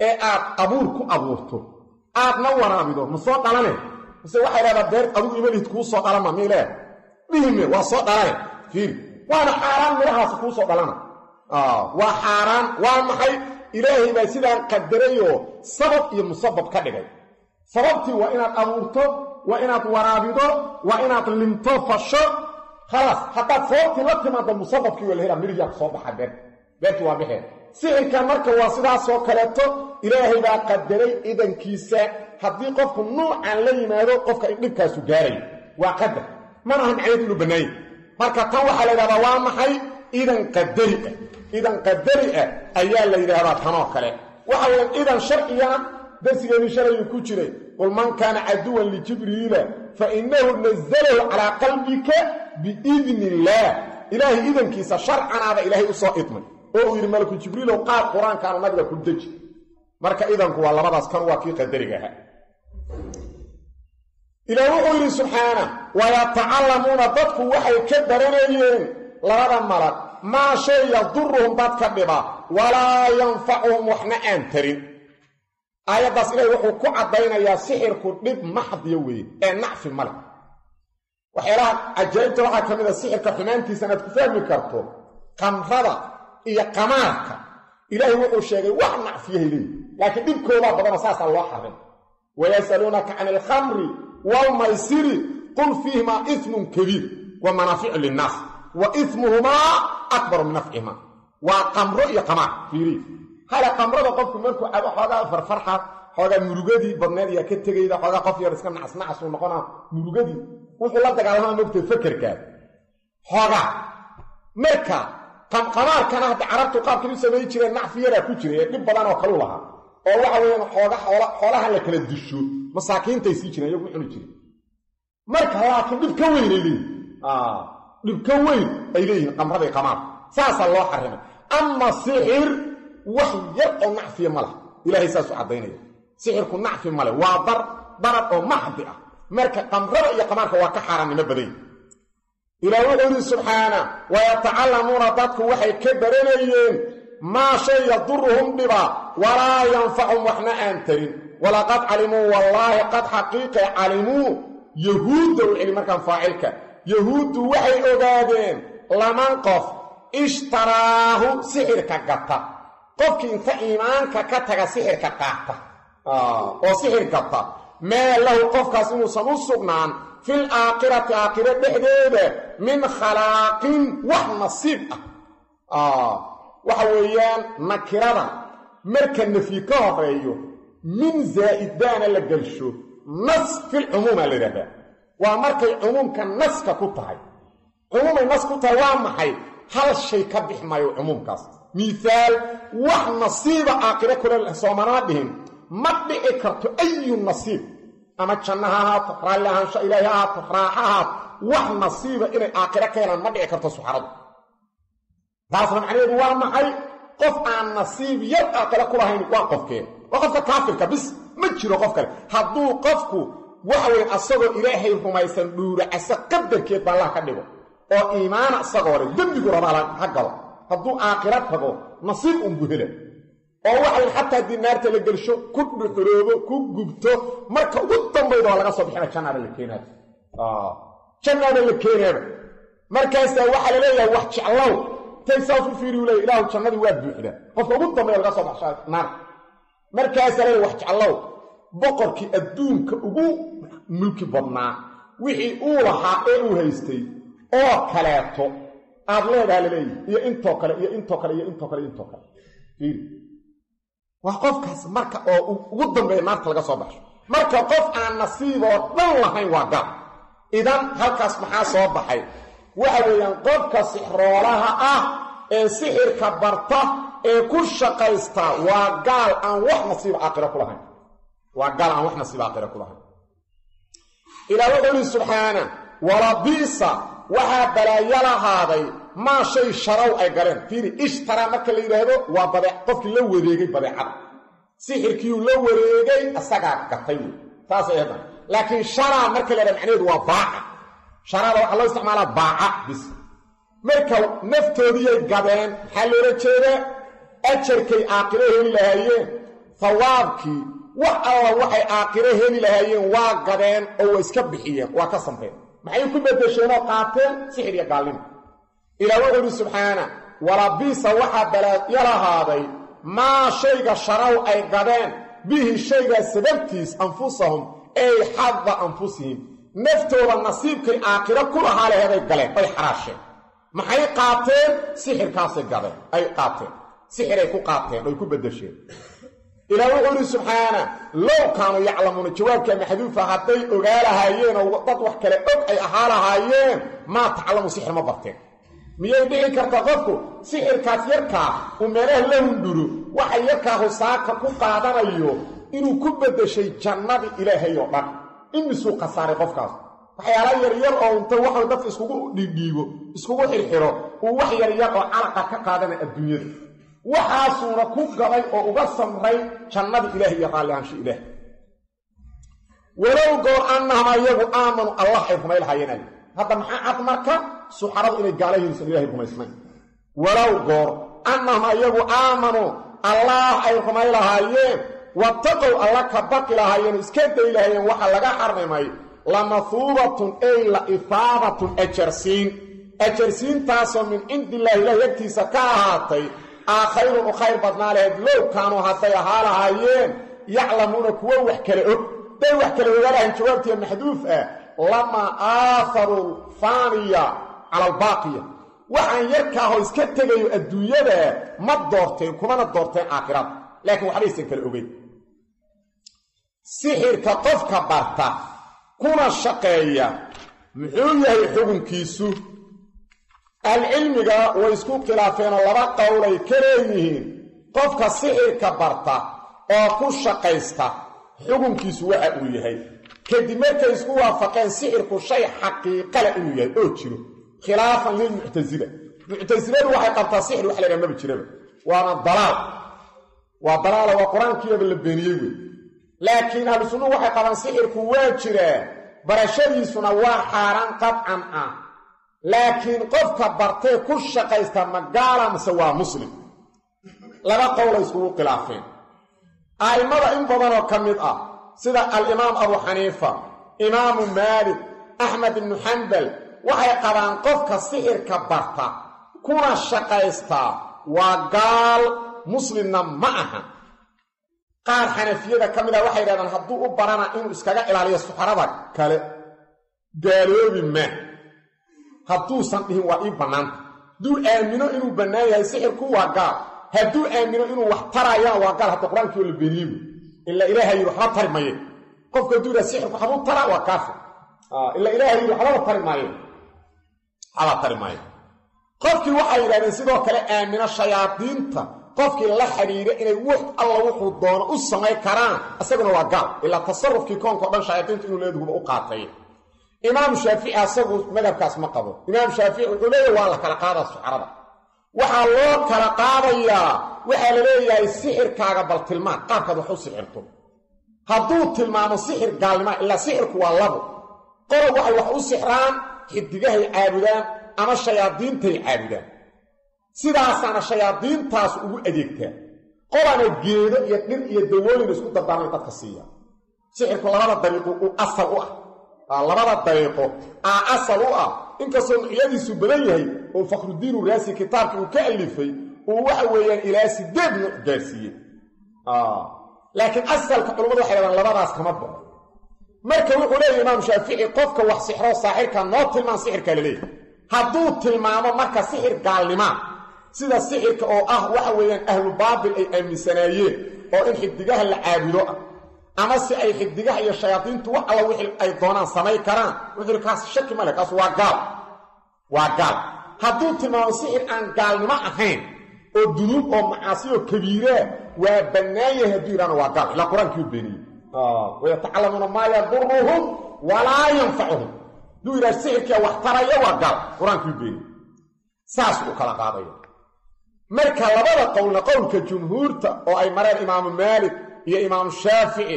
ee aad abuur ku abuurto aadna waraabido ma soo dhalane? Mise waxay dhahdaa beer adigu imalihid kuu soo dhalama miilee dhihime waa soo dhalane. Fiiri waana xaaraan midhahaas kuu soo dhalana. Waa xaaraan waa maxay? Ilaahay baa sidaan qadarayoo sabab iyo musabab ka dhigay. Sababtii waa inaad abuurto waa inaad waraabido waa inaad limto fasho khalaas haddaad sababtii la timaado musababkii waa la helaa midhiyaa ku soo baxa beer beertii waa baxeen sixirkan marka waa sidaasoo kaleeto ilaahay baa qadaray idankiisa haddii qofku nuucan la yimaado qofka in dhibkaasu gaarayo waa qadar mana aha macneed inuu bannaanya marka tan waxaa la yidhahdaa waa maxay idan qadari ah idan qadari ah ayaa la yidhaahdaa tanoo kale waxa weya idan sharcigana darsigeedii shalayuu ku jiray qul man kaana caduwan lijibriila fa innahu calaa qalbika biidni illaah ilaahay idankiisa sharcanaada ilaahay u soo idmay. Oo uu yidhi malaku jibriilow qaad qur'aankaana nabiga ku deji. Marka idanku waa labadaas kan waa kii qadariga ahaa. Ilaah wuxuu yidhi subxaana wayatacallamuuna dadku waxay ka baranayeen labada malag maa shay yaduruhum dadka dhiba walaa yanfacuhum waxna aan tarin. Aayaddaas ilahay wuxuu ku caddaynayaa sixirku dhib maxdiya weeye ee nacfi male waxyaalaha cajaa'ibta waxaa ka mid a sixirka xumaantiisa inaad ku fahmi karto qamrada iyo qamaarka. Ilaahay wuxuu sheegay wax nacfiyahay leeyi laakiin dhibkoodaa badana saasaa loo xarin. Wayasaluunaka can alkhamri waalmaysiri qul fiihimaa ismun kabiir wa manaaficu linnaas wa ismuhumaa akbaru min nafcihimaa. Waa qamro iyo qamaar fiiri. Hale qamrada qofku markuu cabo xoogaa farfarxa xoogaa murugadii badneed ayaa ka tegayda xoogaa qof yar iska nacas nacasuu noqonaa murugadii wuxuu la dagaalamaa mogtay fakerkaa xoogaa marka qamaarkana hadda carabtu qaabkay u samayn jireen nacfi yaraa ku jiray ee dhib badan oo kalu lahaa. Oo waxa weeyaan xooga xoolaha la kala disho masaakiintay sii jireen iyagu cuni jiren marka laakiin dhib ka weyn ay leeyihiin dhib ka weyn ay leeyihiin qamraday qamaarka saasaa loo xarimay. Ama sixir wax yar oo nacfiya ma laha ilaahay saasuu caddaynaya sixirku nacfi male waa dar darad oo maxdi ah marka qamrada iyo qamaarka waa ka xaaraannimo badanya ilaah wuxuu yidhi subxaana wayatacallamuuna dadku waxay ka baranayeen maa shay yaduruhum dhiba walaa yanfacum waxna aan tarin. Walaqad calimuu wallaahi qad xaqiiqe calimuu yahuudda u celi markaan faacilka yahuuddu waxay ogaadeen laman qof ishtaraahu sixirka gata. Qofkii inta iimaanka ka taga sixirka qaata. Oo sixir gata maa lahu qofkaas inuusan u sugnaan fil aakhirati aakhiro dhexdeeda min khalaaqin wax nasiib ah. Waxa weeyaan nakirada. Marka nafyi ka horeeyo min zaa'idaana la gelsho nas fil cumuuma la yidhahdaa waa markay cumuumka naska ku tahay. Cumuumay nas ku tahay waa maxay? Hal shay ka bix maayo cumuumkaas. Miihaal wax nasiiba aakhiro kule soomanama dhihin ma dhici karto ayu nasiib ama janno ha ahaato raalli ahaansho ilaahi ha ahaato raaxo ahaato wax nasiiba inay aakhiro ka helaan ma dhici karto suxaradu taasna macnaheedu waa maxay qof aan nasiib yar aakhiro ku lahayn waa qofkeen waa qofka kaafirka bis ma jiro qof kale hadduu qofku waxa weyn asagoo ilaahay rumaysan dhuuracasa qadarkeed baa allah ka dhigo oo iimaana isagoo leh dembigu rabaa ha galo hadduu aakhiro tago nasiib unbu hela oo waxayn xataa haddii naarta la gelsho ku dhuxuroobo ku gubto marka ugu dambayda waa laga soo bixina jannaada la keenaaba. Jannaada la keenaaba. Markaasaa waxaa la leeyahay wax jeclow. Tay saas u fiiriyu ilaahu jannadii waa buuxda. Qofka ugu dambayda laga soo baxsha naar. Markaasaa leeyahay wax jeclow. Boqorkii adduunka ugu mulki badnaa. Wixii uu lahaa ee uu haystay oo kaleeto. Aad leedaha laleeyahy iyo intoo kale iyo intoo kale iyo intoo kale intoo kale waa qofkaas marka oo ugu dambeeya naarta laga soo baxsho marka qof aan nasiib oo dhan lahayn waa gaal idan halkaas maxaa soo baxay? Waxa weeyaan qofka sixroolaha ah ee sixirka barta ee ku shaqaysta waa gaal aan wax nasiib aakhiro ku lahayn. Waa gaal aan wax nasiib aakhiro ku lahayn. Ilaa wuxuu ihi subxaana walabiisa waxaa balaayo lahaaday maa shay sharow ay galeen. Fiiri ishtaraa marka la yidhaahdo waa bade qofkii la wareegay badeecada sixirkiiuu la wareegay asagaa gatay. Wey saasay ahadan laakiin sharaa marka la yhahdo macnaheedu waa baaca. Sharaada waxaa loo isticmaalaa baaca bis. Marka naftoodiyay gadeen maxaa loola jeedaa? Ajarkay aakhiro heli lahaayeen. Hawaabkii wax alla waxay aakhiro heli lahaayeen waa gadeen oo waa iska bixiyeen waa ka samreen maxay ku bedesheenoo qaateen? Sixir iyo gaalnimo ilaa wuxuu idhi subxaana walabiisa waxaa balaayo lahaaday maa shayga sharow ay gadeen bihi shaygaa sababtiis anfusahum ay xadda anfusihim. Naftooda nasiibkay aakhiro ku lahaa laheeday galeen ay xaraasheen. Maxay qaateen? Sixirkaasay gadeen ay qaateen. Sixiray ku qaateen oy ku bedesheen ilaa wuxuu idhi subxaana low kaanuu yaclamuuna jawaabka maxduufa hadday ogaa lahaayeen oo dad wax kale og ay ahaa lahaayeen maa taclamu sixir ma barteen miyay dhici karta qofku? Sixirkaas yarkaa uu meelaha la hunduro waxa yarkaa husaaka ku qaadanayo inuu ku beddeshay jannadii ilaahay oo dhan. Imisuu khasaaray qofkaas. Waxyaala yaryar oo inta waxau dadka iskugu dhiidhiibo iskugu xirxiro uu wax yaryar oo calaqa ka qaadana adduunyada waxaasuuna ku gabay oo uga samray jannada ilaah iyo raallihaansho ilaah. Walow goor annahum ayagu aamanu allah ay rumay lahaayeen hadda maxaa cad marka suxaradu inay gaalahiisan ilahay rumaysnayn walow goor annahum ayagu aamanuu allaah ay rumay lahaayeen wataqow alla ka baqi lahaayeen iska day lahaayeen waxa laga xarrimay lamahuubatun ay la ifaadatun ajarsiin. Ajarsiintaasoo min cindi illahi ilaah yagtiisa ka ahaatay aa khayrun u khayr badnaa lahayd low kaanuu hadday ahaa lahaayeen yaclamuuna kuwo wax kale og day wax kale ogaalahayn jawaabtiiya maxduuf ah lamaa aaharuu faaniya cala albaaqiya waxaan yarkaahoo iska tegayo adduunyada ma doorteen kumana doorteen aakhirada laakiin waxbaysan kale ogeyn. Sixirka qofka barta kuna shaqeeya muxuu yahay xukunkiisu? Ahlucilmiga way isku khilaafeenoo laba qowlay ka leeyihiin. Qofka sixirka barta oo ku shaqaysta xukunkiisu waxa uu yahay. Kadib markay isku waafaqeen sixirku shay xaqiiqale inuu yahay oo jiro khilaafan lilmuctasila muctasiladu waxay qabtaa sixir wax laydhaha maba jiraba waana dalaal waa dalaala waa qur'aankiiyaba la beeniyey wey laakiin ahlu sunnuhu waxay qabaan sixirku waa jiraa barashadiisuna waa xaaraan qadcan ah laakiin qofka bartee ku shaqaysta ma gaala mase waa muslim laba qowlay iskugu khilaafeen a'immada in badanoo ka mid ah sida alimaam abu xaniifa imaamu maalik axmed ibnu xambal waxay qabaan qofka sixirka barta kuna shaqaystaa waa gaal muslimna ma aha. Qaar xanafiyada ka mid ah waxay yidhahdaan hadduu u barana inuu iskaga ilaaliyo suxarada kale gaaloobi ma hadduusan dhihin waa ii bannaanta hadduu aamino inuu bannaan yahay sixirku waa gaal. Hadduu aamino inuu wax tarayana waa gaal. Hadda qur'aankii oo la beeniyey wey ilaa ilaaha yidhi waxba tari maye qofku hadduu yidhaha sixirku waxbuu taraa waa kaafir. Ilaa ilaaha yidhi waxbaba tari maaye waxbaa tari qofkii waxay yidhahdeen sidoo kale aamino shayaadiinta. Qofkii la xidhiira inay wux alla wuxuu doono u samayn karaan isaguna waa gaal. Ilaa tasarufkii koonka o dhan shayaadiintu inuu leedahuba u qaatay. Imaam shaafici asagu madhabkaas ma qabo. Imaam shaafici wuxuu leeyahy waa la kala qaadaa suxarada waxaa loo kala qaadayaa waxaa la leeyahay sixirkaaga bal tilmaan. Qaabkaad wax u sixirto. Hadduu tilmaamo sixir gaalnimaa ilaa sixirku waa labo. Qolob waxay wax u sixraan xidigahay caabudaan ama shayaadiintay caabudaan. Sidaasaana shayaadiintaas ugu adeegtaa qolana geedo iyo dhir iyo dawooyin isku dardaarmay dadka siiya. Sixirku labada dariiqo uu asal u ah. Labada dariiqo aa asal u ah. Inkastoo nucyadiisu badan yahay oo fakhrudiinu raasi kitaabkii uu ka alifay uu waxa weeyaan ilaa sideed nuuc gaarsiiyey. Laakiin asalka culammadu waxay dhahdaan labadaas kama baxo marka wuxuu leeyahy imaam shaafici qofka wax sixroo saaxirka noo tilmaan sixirkaa la leeyahy hadduu tilmaamo marka sixir gaalnimaa sida sixirka oo ah waxa weeyaan ahlu baabil ay aaminsanaayeen oo in xidigaha la caabudo ah ama si ay xidigaha iyo shayaadiintu wax alla wixii ay doonaan samay karaan. Wuxuu kaas shaki male kaas waa gaal. Waa gaal. Hadduu tilmaamo sixir aan gaalnimo ahayn oo dunuub oo macaasioo kabiiraa waa bannaan yahay hadduu yidhahna waa gaal. Ilaa qur'aankii u beeniyey wayatacalamuuna maa yaduruhum walaa yanfacuhum hadduu yidhaha sixirkia wax taraya waa gaal qur'aankii u beeniyey saas u kala qaadaya marka labada qowlna qowlka jumhuurta oo ay mareen imaamu maalik iyo imaamu shaafici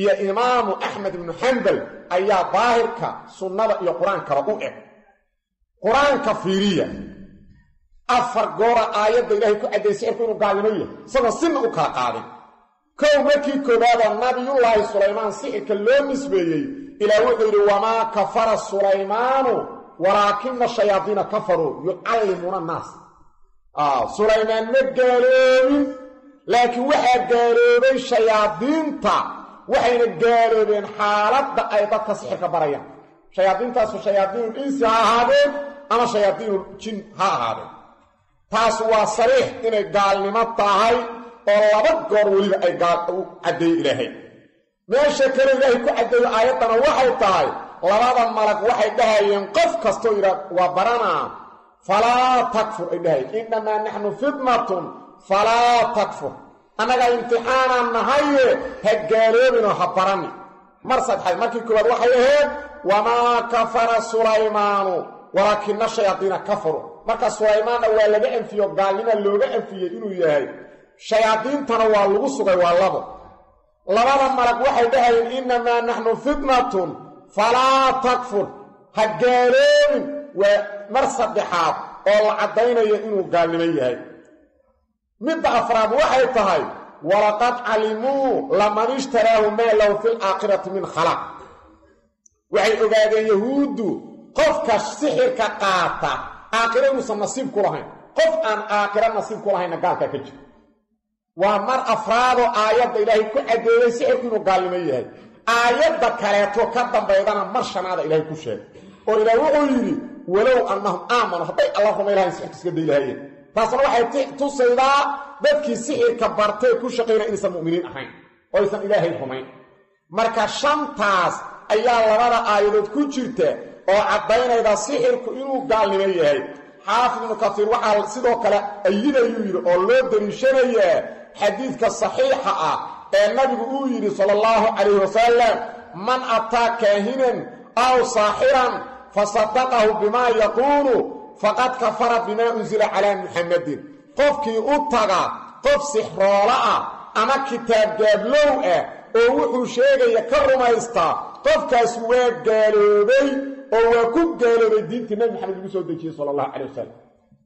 iyo imaamu axmed ibnu xambal ayaa daahirka sunnada iyo qur'aankaba u eg qur'aanka fiiriya afar goora aayadda ilaahay ku cadday sixirku inuu gaalnimo yahay isagoo sinna u kala kow markii koobaada nabiyullaahi sulaymaan sixirka loo nisbeeyey ilaa wuxuu yidhi wamaa kafara sulaymaanu walaakina shayaadiina kafaruu yucallimuuna annaas. Sulaymaan ma gaaloobin laakiin waxaa gaaloobay shayaadiinta waxayna gaaloobeen xaaladda ay dadka sixirka barayaan. Shayaadiintaasu shayaadiinul insi ha ahaadeen ama shayaadiinul jin ha ahaadeen. Taas waa sariix inay gaalnimo tahay oo laba goor weliba ay caddeeyo ilaahay. Meesha kale ilaahay ku caddeeyo aayaddana waxay tahay labada malag waxay dhahayeen qof kastoo yidhaa waa baranaa falaa takfur ay dhahayeen. Innamaa naxnu fitnatun falaa takfur. Annaga imtixaanaan nahaye ha gaaloobinoo ha barani. Mar saddexaad markii koowaad waxay ahayd wamaa kafara sulaymaanu walaakina shayaadiina kafaruu marka sulaymaanna waa laga anfiyo gaalnima looga anfiyey inuu yahay shayaadiintana waa lagu sugay waa labo. Labada malag waxay dhahayeen innamaa naxnu fitnatun falaa takfur. Ha gaaloobin waa mar saddexaad oo la caddaynayo inuu gaalnimo yahay. Midda afraad waxay tahay walaqad calimuu laman ishtaraahu maa lahu fi laakhirati min khalaq. Waxay ogaadeen yahuuddu qofka sixirka qaata aakhiro inuusan nasiib ku lahayn. Qof aan aakhiro nasiib ku lahaynna gaalkaa ka jiro waa mar afraadoo aayadda ilaahay ku caddeeyey sixirku inuu gaalnimo yahay. Aayadda kaleeto ka dambaydana mar shanaada ilaahay ku sheegay. Oo ilaah wuxuu yidhi walow annahum aamanu hadday alla rumay lahayn sixirka iska day taasna waxay tusaydaa dadkii sixirka bartee ku shaqaynaya inaysan mu'miniin ahayn oo aysan ilaahay rumayn marka shantaas ayaa labada aayadood ku jirta oo caddaynayda sixirku inuu gaalnimo yahay. Xaafid ibnu kasiir waxaa sidoo kale ayidayuu yidhi oo loo daliishanayaa xadiidka saxiixa ah ee nabigu uu yidhi sala allahu calayhi wasalam man ataa kaahinan aw saaxiran fasadaqahu bimaa yaquulu faqad kafara bimaa unsila calaa muxammadin qofkii u taga qof sixroolo ah ama kitaab gaablow ah oo wuxuu sheegaya ka rumaystaa qofkaas waa gaaloobay oo waa ku gaaloobay diintii nabi maxamed lagu soo dejiyey sala allahu calay wasalam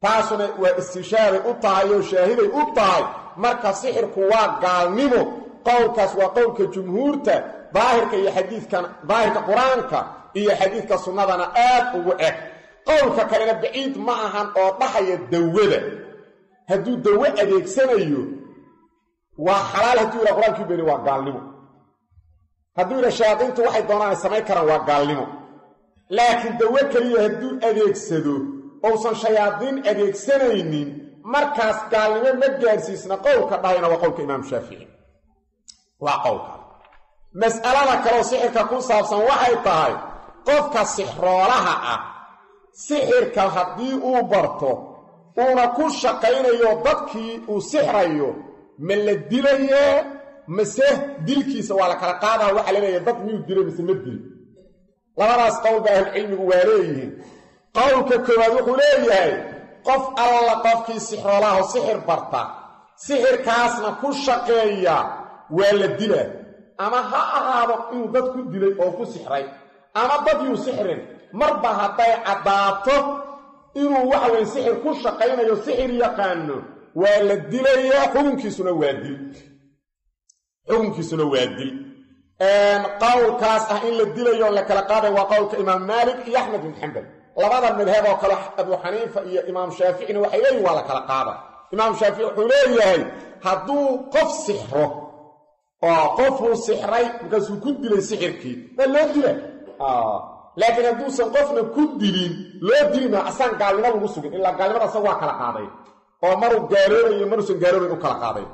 taasuna waa istishaaray u tahay oo shaahiday u tahay marka sixirku waa gaalnimo qowlkaas waa qowlka jumhuurta daahirka iyo xadiidkan daahirka qur'aanka iyo xadiidka sunnadana aad ugu eg. Qowlka kalena baciid ma ahan oo dhahaya dawada. Hadduu dawo adeegsanayo waa xalaal hadduu yidhaha qur'aankii beeni waa gaalnimo. Hadduu yidhaha shayaadiintu waxay doonaan ay samayn karaan waa gaalnimo. Laakiin dawo keliya hadduu adeegsado ousan shayaadiin adeegsanaynin markaas gaalnimo ma gaarsiisna qowlka dhahayna waa qowlka imaam shaafici waa qowlka. Mas'alada kaleoo sixirka ku saabsan waxay tahay qofka sixroolaha ah sixirka haddii uu barto uuna ku shaqaynayo dadkii uu sixrayo ma la dilayaa mase dilkiisa waa la kala qaadaa waxaa la leeyahay dad miyuu dilay mise ma dil. Labadaas qowl ba ahlucilmigu waa leeyihiin. Qowlka koowaad wuxuu leeyahay qof alla qofkii sixroolaaho sixir barta sixirkaasna ku shaqeeya waa la dilaa. Ama ha ahaado inuu dad ku dilay oo ku sixray ama dad yuu sixrin. Marba hadday caddaato inuu waxa weye sixir ku shaqaynayo sixir yaqaano waa la dilayaa xukunkiisuna waa dil. Xukunkiisuna waa dil. Qowlkaas ah in la dilayo la kala qaaday waa qowlka imaam maalik iyo axmed bin xambal labada madhab oo kale abu xaniifa iyo imaam shaaficina waxay leeyihiin waa la kala qaada. Imaam shaafici wuxuu leeyahay hadduu qof sixro oo qofuu sixray markaasuu ku dilay sixirkii waa loo dila? Laakiin hadduusan qofna ku dilin loo dili maa asaan gaalnimo lagu sugin. Ilaa gaalnimada asaga waa kala qaaday oo maruu gaaloobayo maruusan gaaloobayn u kala qaaday.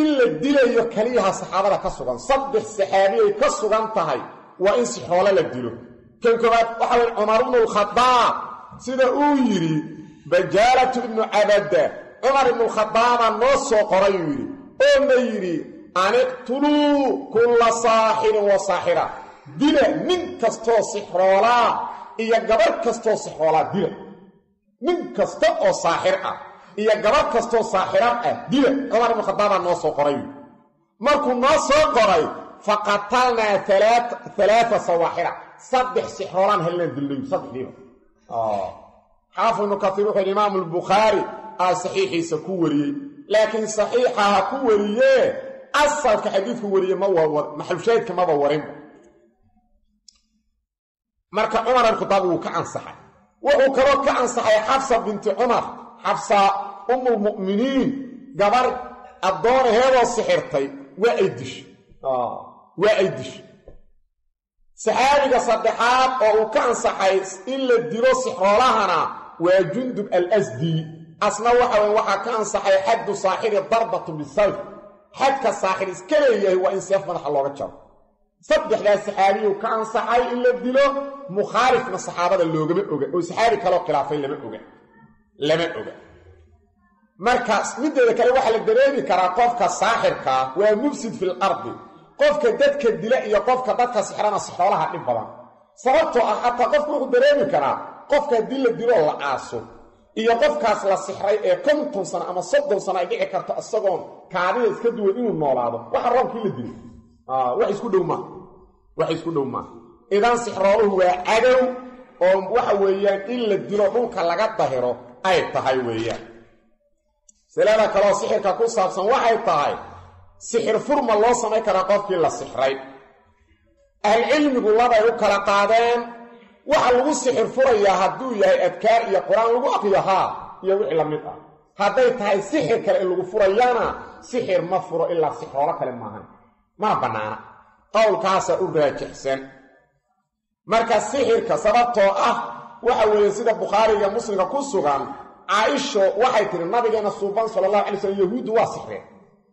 In la dilayo keliyaha saxaabada ka sugan saddex saxaabiyay ka sugan tahay waa in sixroole la dilo kan koobaad waxa weye cumar ibnu lkhadaab sida uu yidhi bajaalatu ibnu cabada cumar ibnu lkhadaaba noo soo qoray uu yidhi oo na yidhi aniqtuluu kulla saaxirin wa saaxira dila nin kastoo sixroolaa iyo gabarh kastoo sixroolaa dila nin kasta oo saaxir ah iyo gabarh kastoo saaxirad ah dila. Cumar ibnu khadaabaa noo soo qoray markuu noo soo qoray fa qatalnaa alaaa sawaaxira saddex sixroolaan helnaan dilnay saddexdiiba xaafid ibnu kaiir wuxuu imaamu albukhaari aa saxiixiisa ku wariyey. Laakiin saxiixa ha ku wariyee asalka xadiidku wariye maxalushaahidka maba warinba marka cumar alkhadaab wuu ka ansaxay. Wuxuu kaloo ka ansaxay xafsa binti cumar. Xafsa umulmu'miniin gabar addoonaheedoo sixirtay waa ay dishay waa ay dishay saxaabiga saddexaad oo uu ka ansaxay in la dilo sixroolahana waa jundub alasdi. Asna waxa weye waxaa ka ansaxay xaddu saaxiri darbatu bisayf xadka saaxir iska leeyahay waa in seef madaxa looga jaro. Saddexdaas saxaabiyuu ka ansaxay in la dilo mukhaalifna saxaabada loogama oga oo saxaabi kaloo khilaafay lama oga. Lama oga. Markaas mideeda kale waxaa la dareemi karaa qofka saaxirkaa waa mufsid fil ardi qofka dadka dila iyo qofka dadka sixrana sixroolaha dhib badan. Sababtoo ah xataa qofku wuxuu dareemi karaa qofka haddii la diloo la aaso iyo qofkaas la sixray ee konton sano ama soddon sano ay dhici karto isagoon kaadida iska duwan inuu noolaado waxa roobkii la dilay. Wax isku dhow maaha wax isku dhow maaha idan sixrooluhu waa cadow oo waxa weeyaan in la dilo dhulka laga dahiro ay tahay weeyaan. Silada kaloo sixirka ku saabsan waxay tahay sixir furma loo samayn karaa qofkii la sixray. Ahlcilmigu labay u kala qaadeen waxa lagu sixir furayaa hadduu yahay adkaar iyo qur'aan lagu aqriyo haa iyo wixii la mid ah. Hadday tahay sixir kale in lagu furayana sixir ma furo ilaa sixroolo kale maahan. Mana bannaana. Qowlkaasaa u raajixsan. Marka sixirka sababtoo ah waxa weeye sida bukhaariga muslimka ku sugan caaisho waxay tihi nabigeena suuban sala allahu alay slm yahuuddu waa sixreen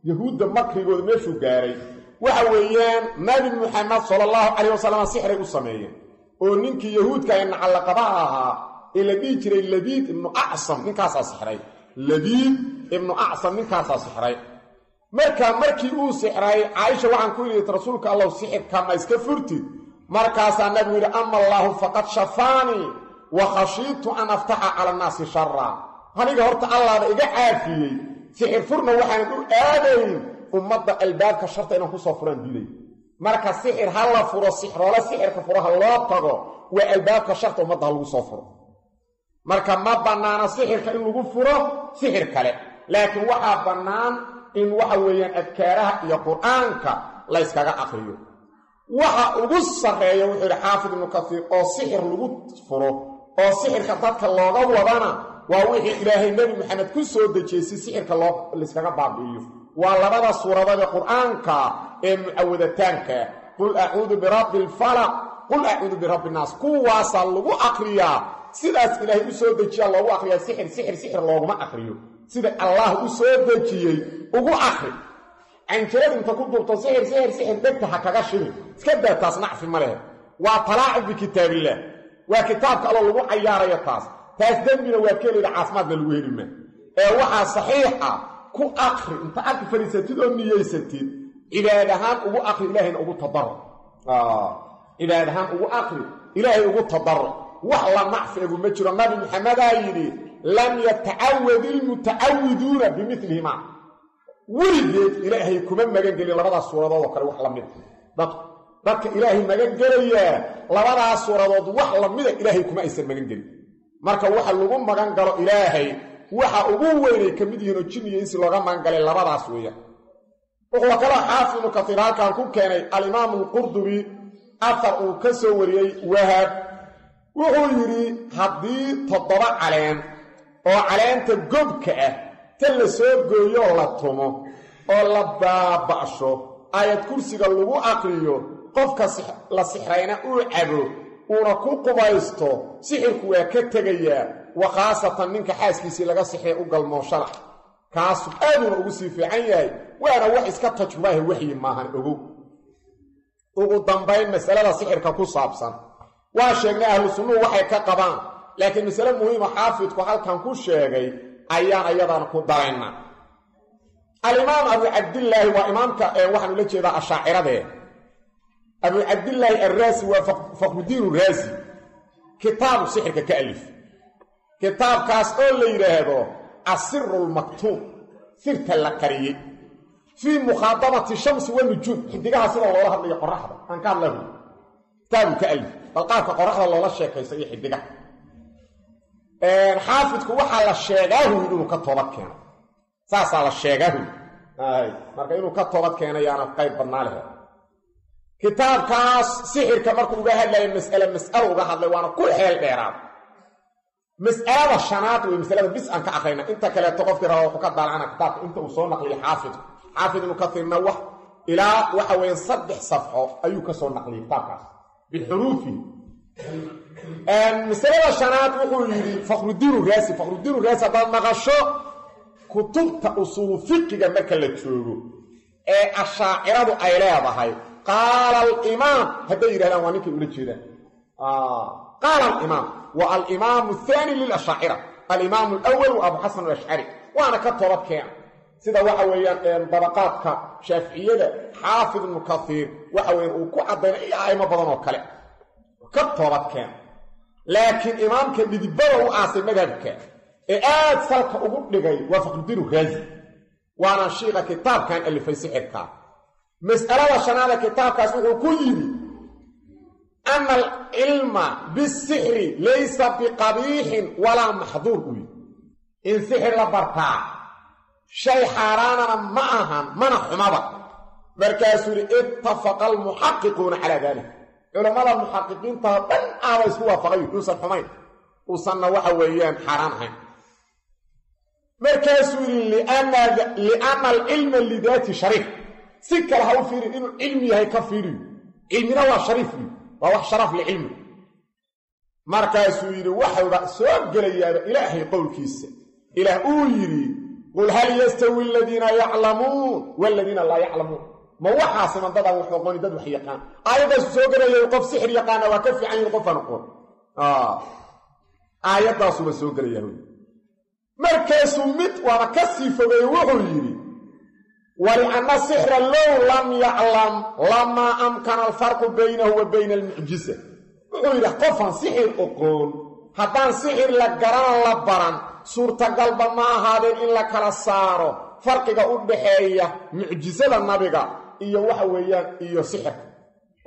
yahuudda makrigooda meeshuu gaaray. Waxa weeyaan nabi muxamed sala allahu calayh wasalam sixray u sameeyeen. Oo ninkii yahuudka ee nacallaqabaha ahaa ee la dhihi jiray labiid ibnu acsam ninkaasaa sixray. Labiid ibnu acsam ninkaasaa sixray. Marka markii uu sixray caaisha waxaan ku yidhi rasuulka allow sixirka ma iska furtid. Markaasaa nabigu yidhi ama allaahu faqad shafaanii wa khashiitu an aftaxa cala annaasi shara aniga horta allaaba iga caafiyey sixir furna waxaanan u aadayn ummadda albaabka sharta inaan ku soo furaan diiday marka sixir ha la furo sixroole sixirka furo ha loo tago waa albaabka sharta ummadda ha lagu soo furo. Marka ma bannaana sixirka in lagu furo sixir kale. Laakiin waxaa bannaan in waxa weeyaan adkaaraha iyo qur'aanka la yskaga waxa ugu sarreeya wuxuu yidhi xaafid ibnu kasiir oo sixir lagu furo oo sixirka dadka looga wadana waa wixii ilaahay nebi maxamed ku soo dejiyey si sixirka loo layskaga baabi'iyo. Waa labada suuradood ee qur'aanka ee mucawadataanka qul acuudu birabbi alfalaq qul acuudu birabbi innaas kuwaasaa lagu aqriyaa sidaas ilaahay u soo dejiyaa loogu aqriyaa sixir sixir sixir looguma aqriyo sida allah u soo dejiyey ugu aqri canjeed inta ku dubto sixir sixir sixir dhegta ha kaga shibin iska daa taas nacfi ma lehe waa talaacub bikitaabillaah waa kitaabka allo lagu cayaarayo taas taas dembina waa kelayda caafimaadna lagu heli maa ee waxaa saxiix ah ku akri inta arki fadhiisatid oo niyeysatid cibaad ahaan ugu akri ilaahayna ugu tadaro cibaad ahaan ugu akri ilaahay ugu tadaro wax la nacfigu ma jiro. Nabi maxamedaa yidhi lam yatacawad ilmutacawiduuna bimilihimaa weligeed ilaahay kuma magangelin labadaas suuradood oo kale wax lamida dad dadka ilaahay magangelayaa labadaas suuradood wax lamida ilaahay kuma aysan magangelin marka waxa lagu magan galo ilaahay waxa ugu weynay ka mid yihiin oo jin iyo insi looga magangalay labadaas weeyaan. Wuxuu kaloo xaafid ibnu katiir halkan ku keenay alimaamu alqurdubi afar uu ka soo wariyey wahab. Wuxuu yidhi haddii toddoba caleen oo caleenta gobka ah ta la soo gooyoo la tumo oo la baaba'sho aayad kursiga lagu aqriyo qofka la sixrayna uu cabo uuna ku qubaysto sixirku waa ka tegayaa wa khaasatan ninka xaaskiisii laga sixray u galmooshada kaasu aaduuna ugu sii fiican yahay waana wax iska tajrubaahe waxyi maahan ogow. Ugu dambayn masalada sixirka ku saabsan. Waa sheegnay ahlu sunnuhu waxay ka qabaan laakiin masale muhiima xaafidku halkan ku sheegay ayaan ayadana ku darayna. Alimaam abu cabdillaahi waa imaamka waxaan ula jeedaa ashaaciradee abu cabdillaahi arraasi waa faqrudiin raasi kitaabu sixirka ka alif. Kitaabkaas oo la yidhaahdo asiru lmaktuub sirta la qariyey. Fii mukhaadabati shamsi wanujuum xidigaha sida loola hadlayo qoraxda aan ka hadlahu kitaabu ka alif. Bal qaabka qoraxda loola sheekaysa iyo xidigaha xaafidku waxaa la sheegaahu inuu ka toobad keeno. Saasaa la sheegaahu. Marka inuu kitaabkaas sixirka markuu uga hadlaya mas'ale mas'alo uga hadlay waana ku xeel dheeraad. Mas'alada shanaad wey masalada bis aan ka aqrayna inta kaleeto qofkii raba wuxuu ka daalacana kitaabka inta uu soo naqliyo xaafidku xaafid ibnu katiirna wax ilaa waxa weeye saddex safxo ayuu ka soo naqliyay kitaabkaas. Bixuruufi. Masalada shanaad wuxuu yidhi faqrudiinu raasi faqrudiinu raasi haddaad maqasho kutubta usuulu fiqiga marka la joogo ee ashaaciradu ay leedahay qaala alimaam hadday yidhahdaan waa ninkay ula jeedaan qaala alimaam wa alimaamu athani lilashaacira alimaamu alawal wa abu xasan alashcari waana ka toobad keena sida waxa weeyaan dabaqaadka shaaficiyada xaafid ibnu kaiir waxa weyan uu ku caddayna iyo aimo badan oo kale ka toobad keena laakiin imaamka dhidibada u aasay madhabka ee aad salka ugu dhigay waa faqrudiinu raazi waana shiiqa kitaabkan alifay sixirka mas'alada shanaada kitaabkaas wuxuu ku yidhi ana alcilma bisixri laysa biqabiixin walaa maxduur u yidhi. In sixir la bartaa shay xaaraanana ma ahan mana xumaba. Markaasuu yidhi ittafaqa almuxaqiquuna calaa dalik culammada muxaqiqiinta dhan aaba isku waafaqay uusan xumayn uusanna waxa weeyaan xaaraan ahayn. Markaasuu yidhi lianna alcilma lidaati shariif si kale ha u fiirin inuu cilmi yahay ka fiiriyo cilmina waa shariif. Wy waa wax sharaf licilmi markaasuu yidhi waxuba soo gelayaaba ilaahay qowlkiisa. Ilaah uu yidhi qul hal yastawi aladiina yaclamuun. Waladiina laa yaclamuun. Ma waxaasi mandadaan wax oqoni dad wax yaqaan. Aayaddaasu soo gelayay qof sixir yaqaana waa ka fiican yihiin qofaan oqon aayaddaasuba soo gelayaa markaasuu mid waaba ka fogeeye walianna sixra low lam yaclam lamaa amkana alfarqu baynahu wa bayna almucjisa wuxuu yidhi qofaan sixir oqoon haddaan sixir la garan la baran suurtagalba ma ahaadeen in la kala saaro. Farqiga u dhaxeeya mucjisada nabiga iyo waxa weeyaan iyo sixirka.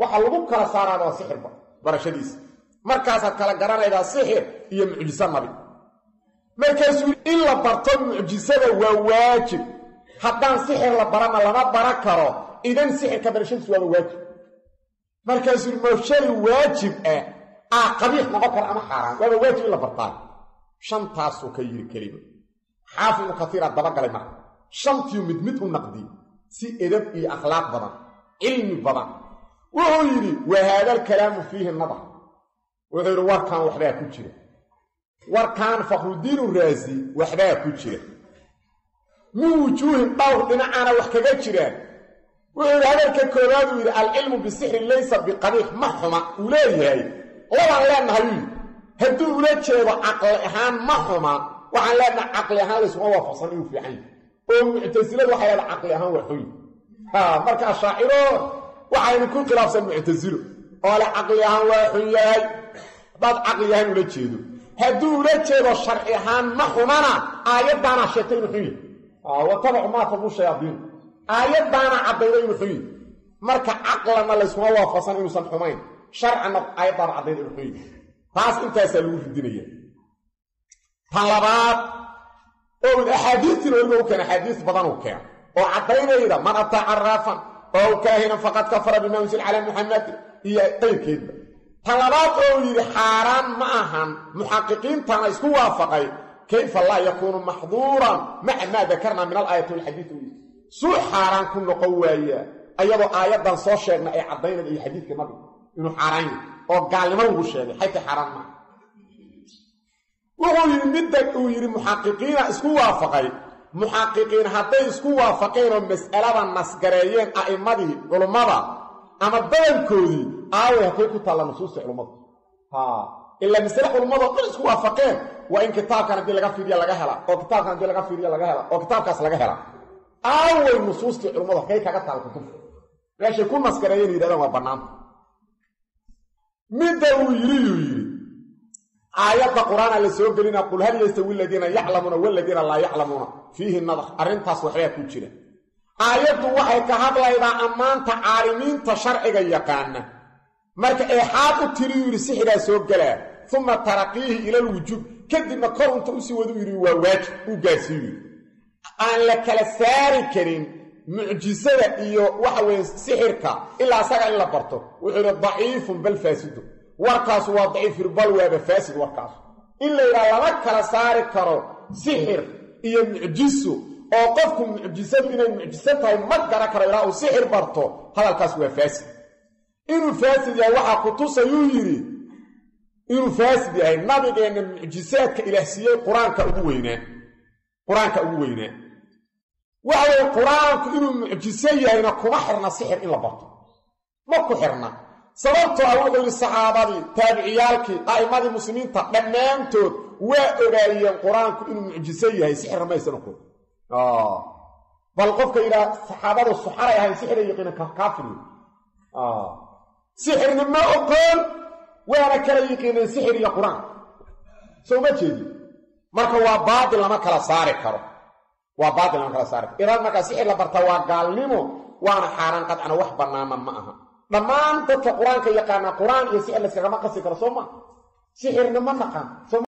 Waxa lagu kala saaraaba waa sixirba barashadiisa. Markaasaad kala garanaydaa sixir iyo mucjiso nabi. Markaasuu in la barto mucjisada waa waajib haddaan sixir la barana lama baran karo. Idan sixirka barashadiisu waaba waajib. Markaasuu ma shay waajib ah aa qabiix noqon kara ama xaaraan waaba waajib in la bartaa shantaasuu ka yidhi kelima xaafid ibnu katiira dabagalay marka shantiiu mid mid u naqdiyey si edab iyo akhlaaq badan cilmi badan. Wuxuu yidhi wa haada alkalaamu fiihi nadar wuxuu yidhi warkan waxbaa ku jira. Warkan faqrudiinu raasi waxbaa ku jira min wujuuhin dhowr dhinacaana wax kaga jiraan. Wuxuu yidhi hadalka koowaad uu yidhi alcilmu bisixri laysa biqabiix ma xuma uu leeyahay labaan leenahay uu yidhi. Hadduu ula jeedo caqli ahaan ma xuma waxaan leenaha caqli ahaan laysuma waafaqsan inuu fiican yahay. Oo muctasiladu waxay leedaha caqli ahaan waa xoy marka ashaaciro waxaynu ku khilaafsan muctasilo oo le caqli ahaan waa xun yahay. Haddaad caqli ahaan ula jeedo sharci ahaan ma xumana aayaddaana sheegtay inuu xun yahay watabacu maa tabu shayaadiin. Aayaddaana caddayda xun yahay marka caqlana layskuma waafaqsan inuusan xumayn. Sharcana aayaddaana caddayda xun yahay taas intaasaa lagu ridinaya tan labaad oo axaadiistina weliba u keena axaadiis badan uu keeno oo caddaynayda man ataa caraafan oo kaahinan faqad kafara bima unsil calaa muxamed iyo qayrkeedba tan labaad oo yidhi xaaraan ma ahan muxaqiqiintana isku waafaqay kayfa laa yakuunu maxduuran maca maa dakarna min alaayati walxadiid u yidhi suu xaaraan ku noqon waayaa ayadoo aayaddan soo sheegna ay caddaynada iyo xadiidka nabiga inuu xaaraan yahy oo gaalnimo lagu sheegay xayta xaaraan maaha wuxuu yidhi midda uu yidhi muxaqiqiina isku waafaqay muxaqiqiin hadday isku waafaqeen oo mas'alada nasgareeyeen a'immadii culummada ama badankoodii aaway halkay ku taalla nusuusta culummada ilaa masale culummado dhan isku waa in kitaabkan haddii laga fiiriya laga hela oo kitaabkan haddii laga fiiriya laga hela oo kitaabkaas laga hela. Aaway nusuustii culummadu halkay kaga taal kutubta meeshay ku nasgareeyeen yidhahdaan waa bannaanta midda uu yidhi yuu yidhi aayadda qur'aana la soo gelina qul hal yastawi aladiina yaclamuuna waladiina laa yaclamuuna. Fiihi nadar arrintaas waxbaa ku jira. Aayaddu waxay ka hadlaydaa ammaanta caalimiinta sharciga yaqaana. Marka eexaad u tiri yidhi sixiraa soo gelaa uma taraqiihi ilalwujuub kadibna kor unta u sii wadu yidhi waa waajib uu gaarsiiyu aan la kala saari karin mucjisada iyo waxa weeye sixirka ilaa asaga in la barto. Wuxuu yidhi daciifun bal faasidu warkaasu waa daciifir bal waaba faasid warkaasu. In la yidhaha lama kala saari karo sixir iyo mucjiso oo qofku mucjisadu inay mucjiso tahay ma gara karo ilaa uu sixir barto. Hadalkaas waa faasid. Inuu faasid waxaa ku tusayuu yidhi inuu faasid yahay nabigeenna mucjisaadka ilaahsiiyey qur'aanka ugu weynaa qur'aanka ugu weynaa waxa weye qur'aanku inuu mucjiso yahayna kuma xirna sixir in la barto. Ma ku xirna. Sababtoo ah wuxuu yidhi saxaabadii taabiciyaalkii a'immadii muslimiinta dhammaantood waa ogaayeen qur'aanku inuu mucjiso yahay sixirna maysan oqon bal qofka yidhaha saxaabadu suxaray ahayn sixiray yaqiina kaafir sixirna ma oqoon waana kala yiqiineen sixir iyo qur'aan. Soo ma jeedi. Marka waa baatil lama kala saari karo. Waa baatil lama kala saari karo. Idan markaa sixir la bartaa waa gaalnimo waana xaaraan qadcana wax bannaana ma aha. Dhammaan dadka qur'aanka yaqaana qur'aan iyo sixir layskagama qasi karo soo ma. Sixirna ma naqaan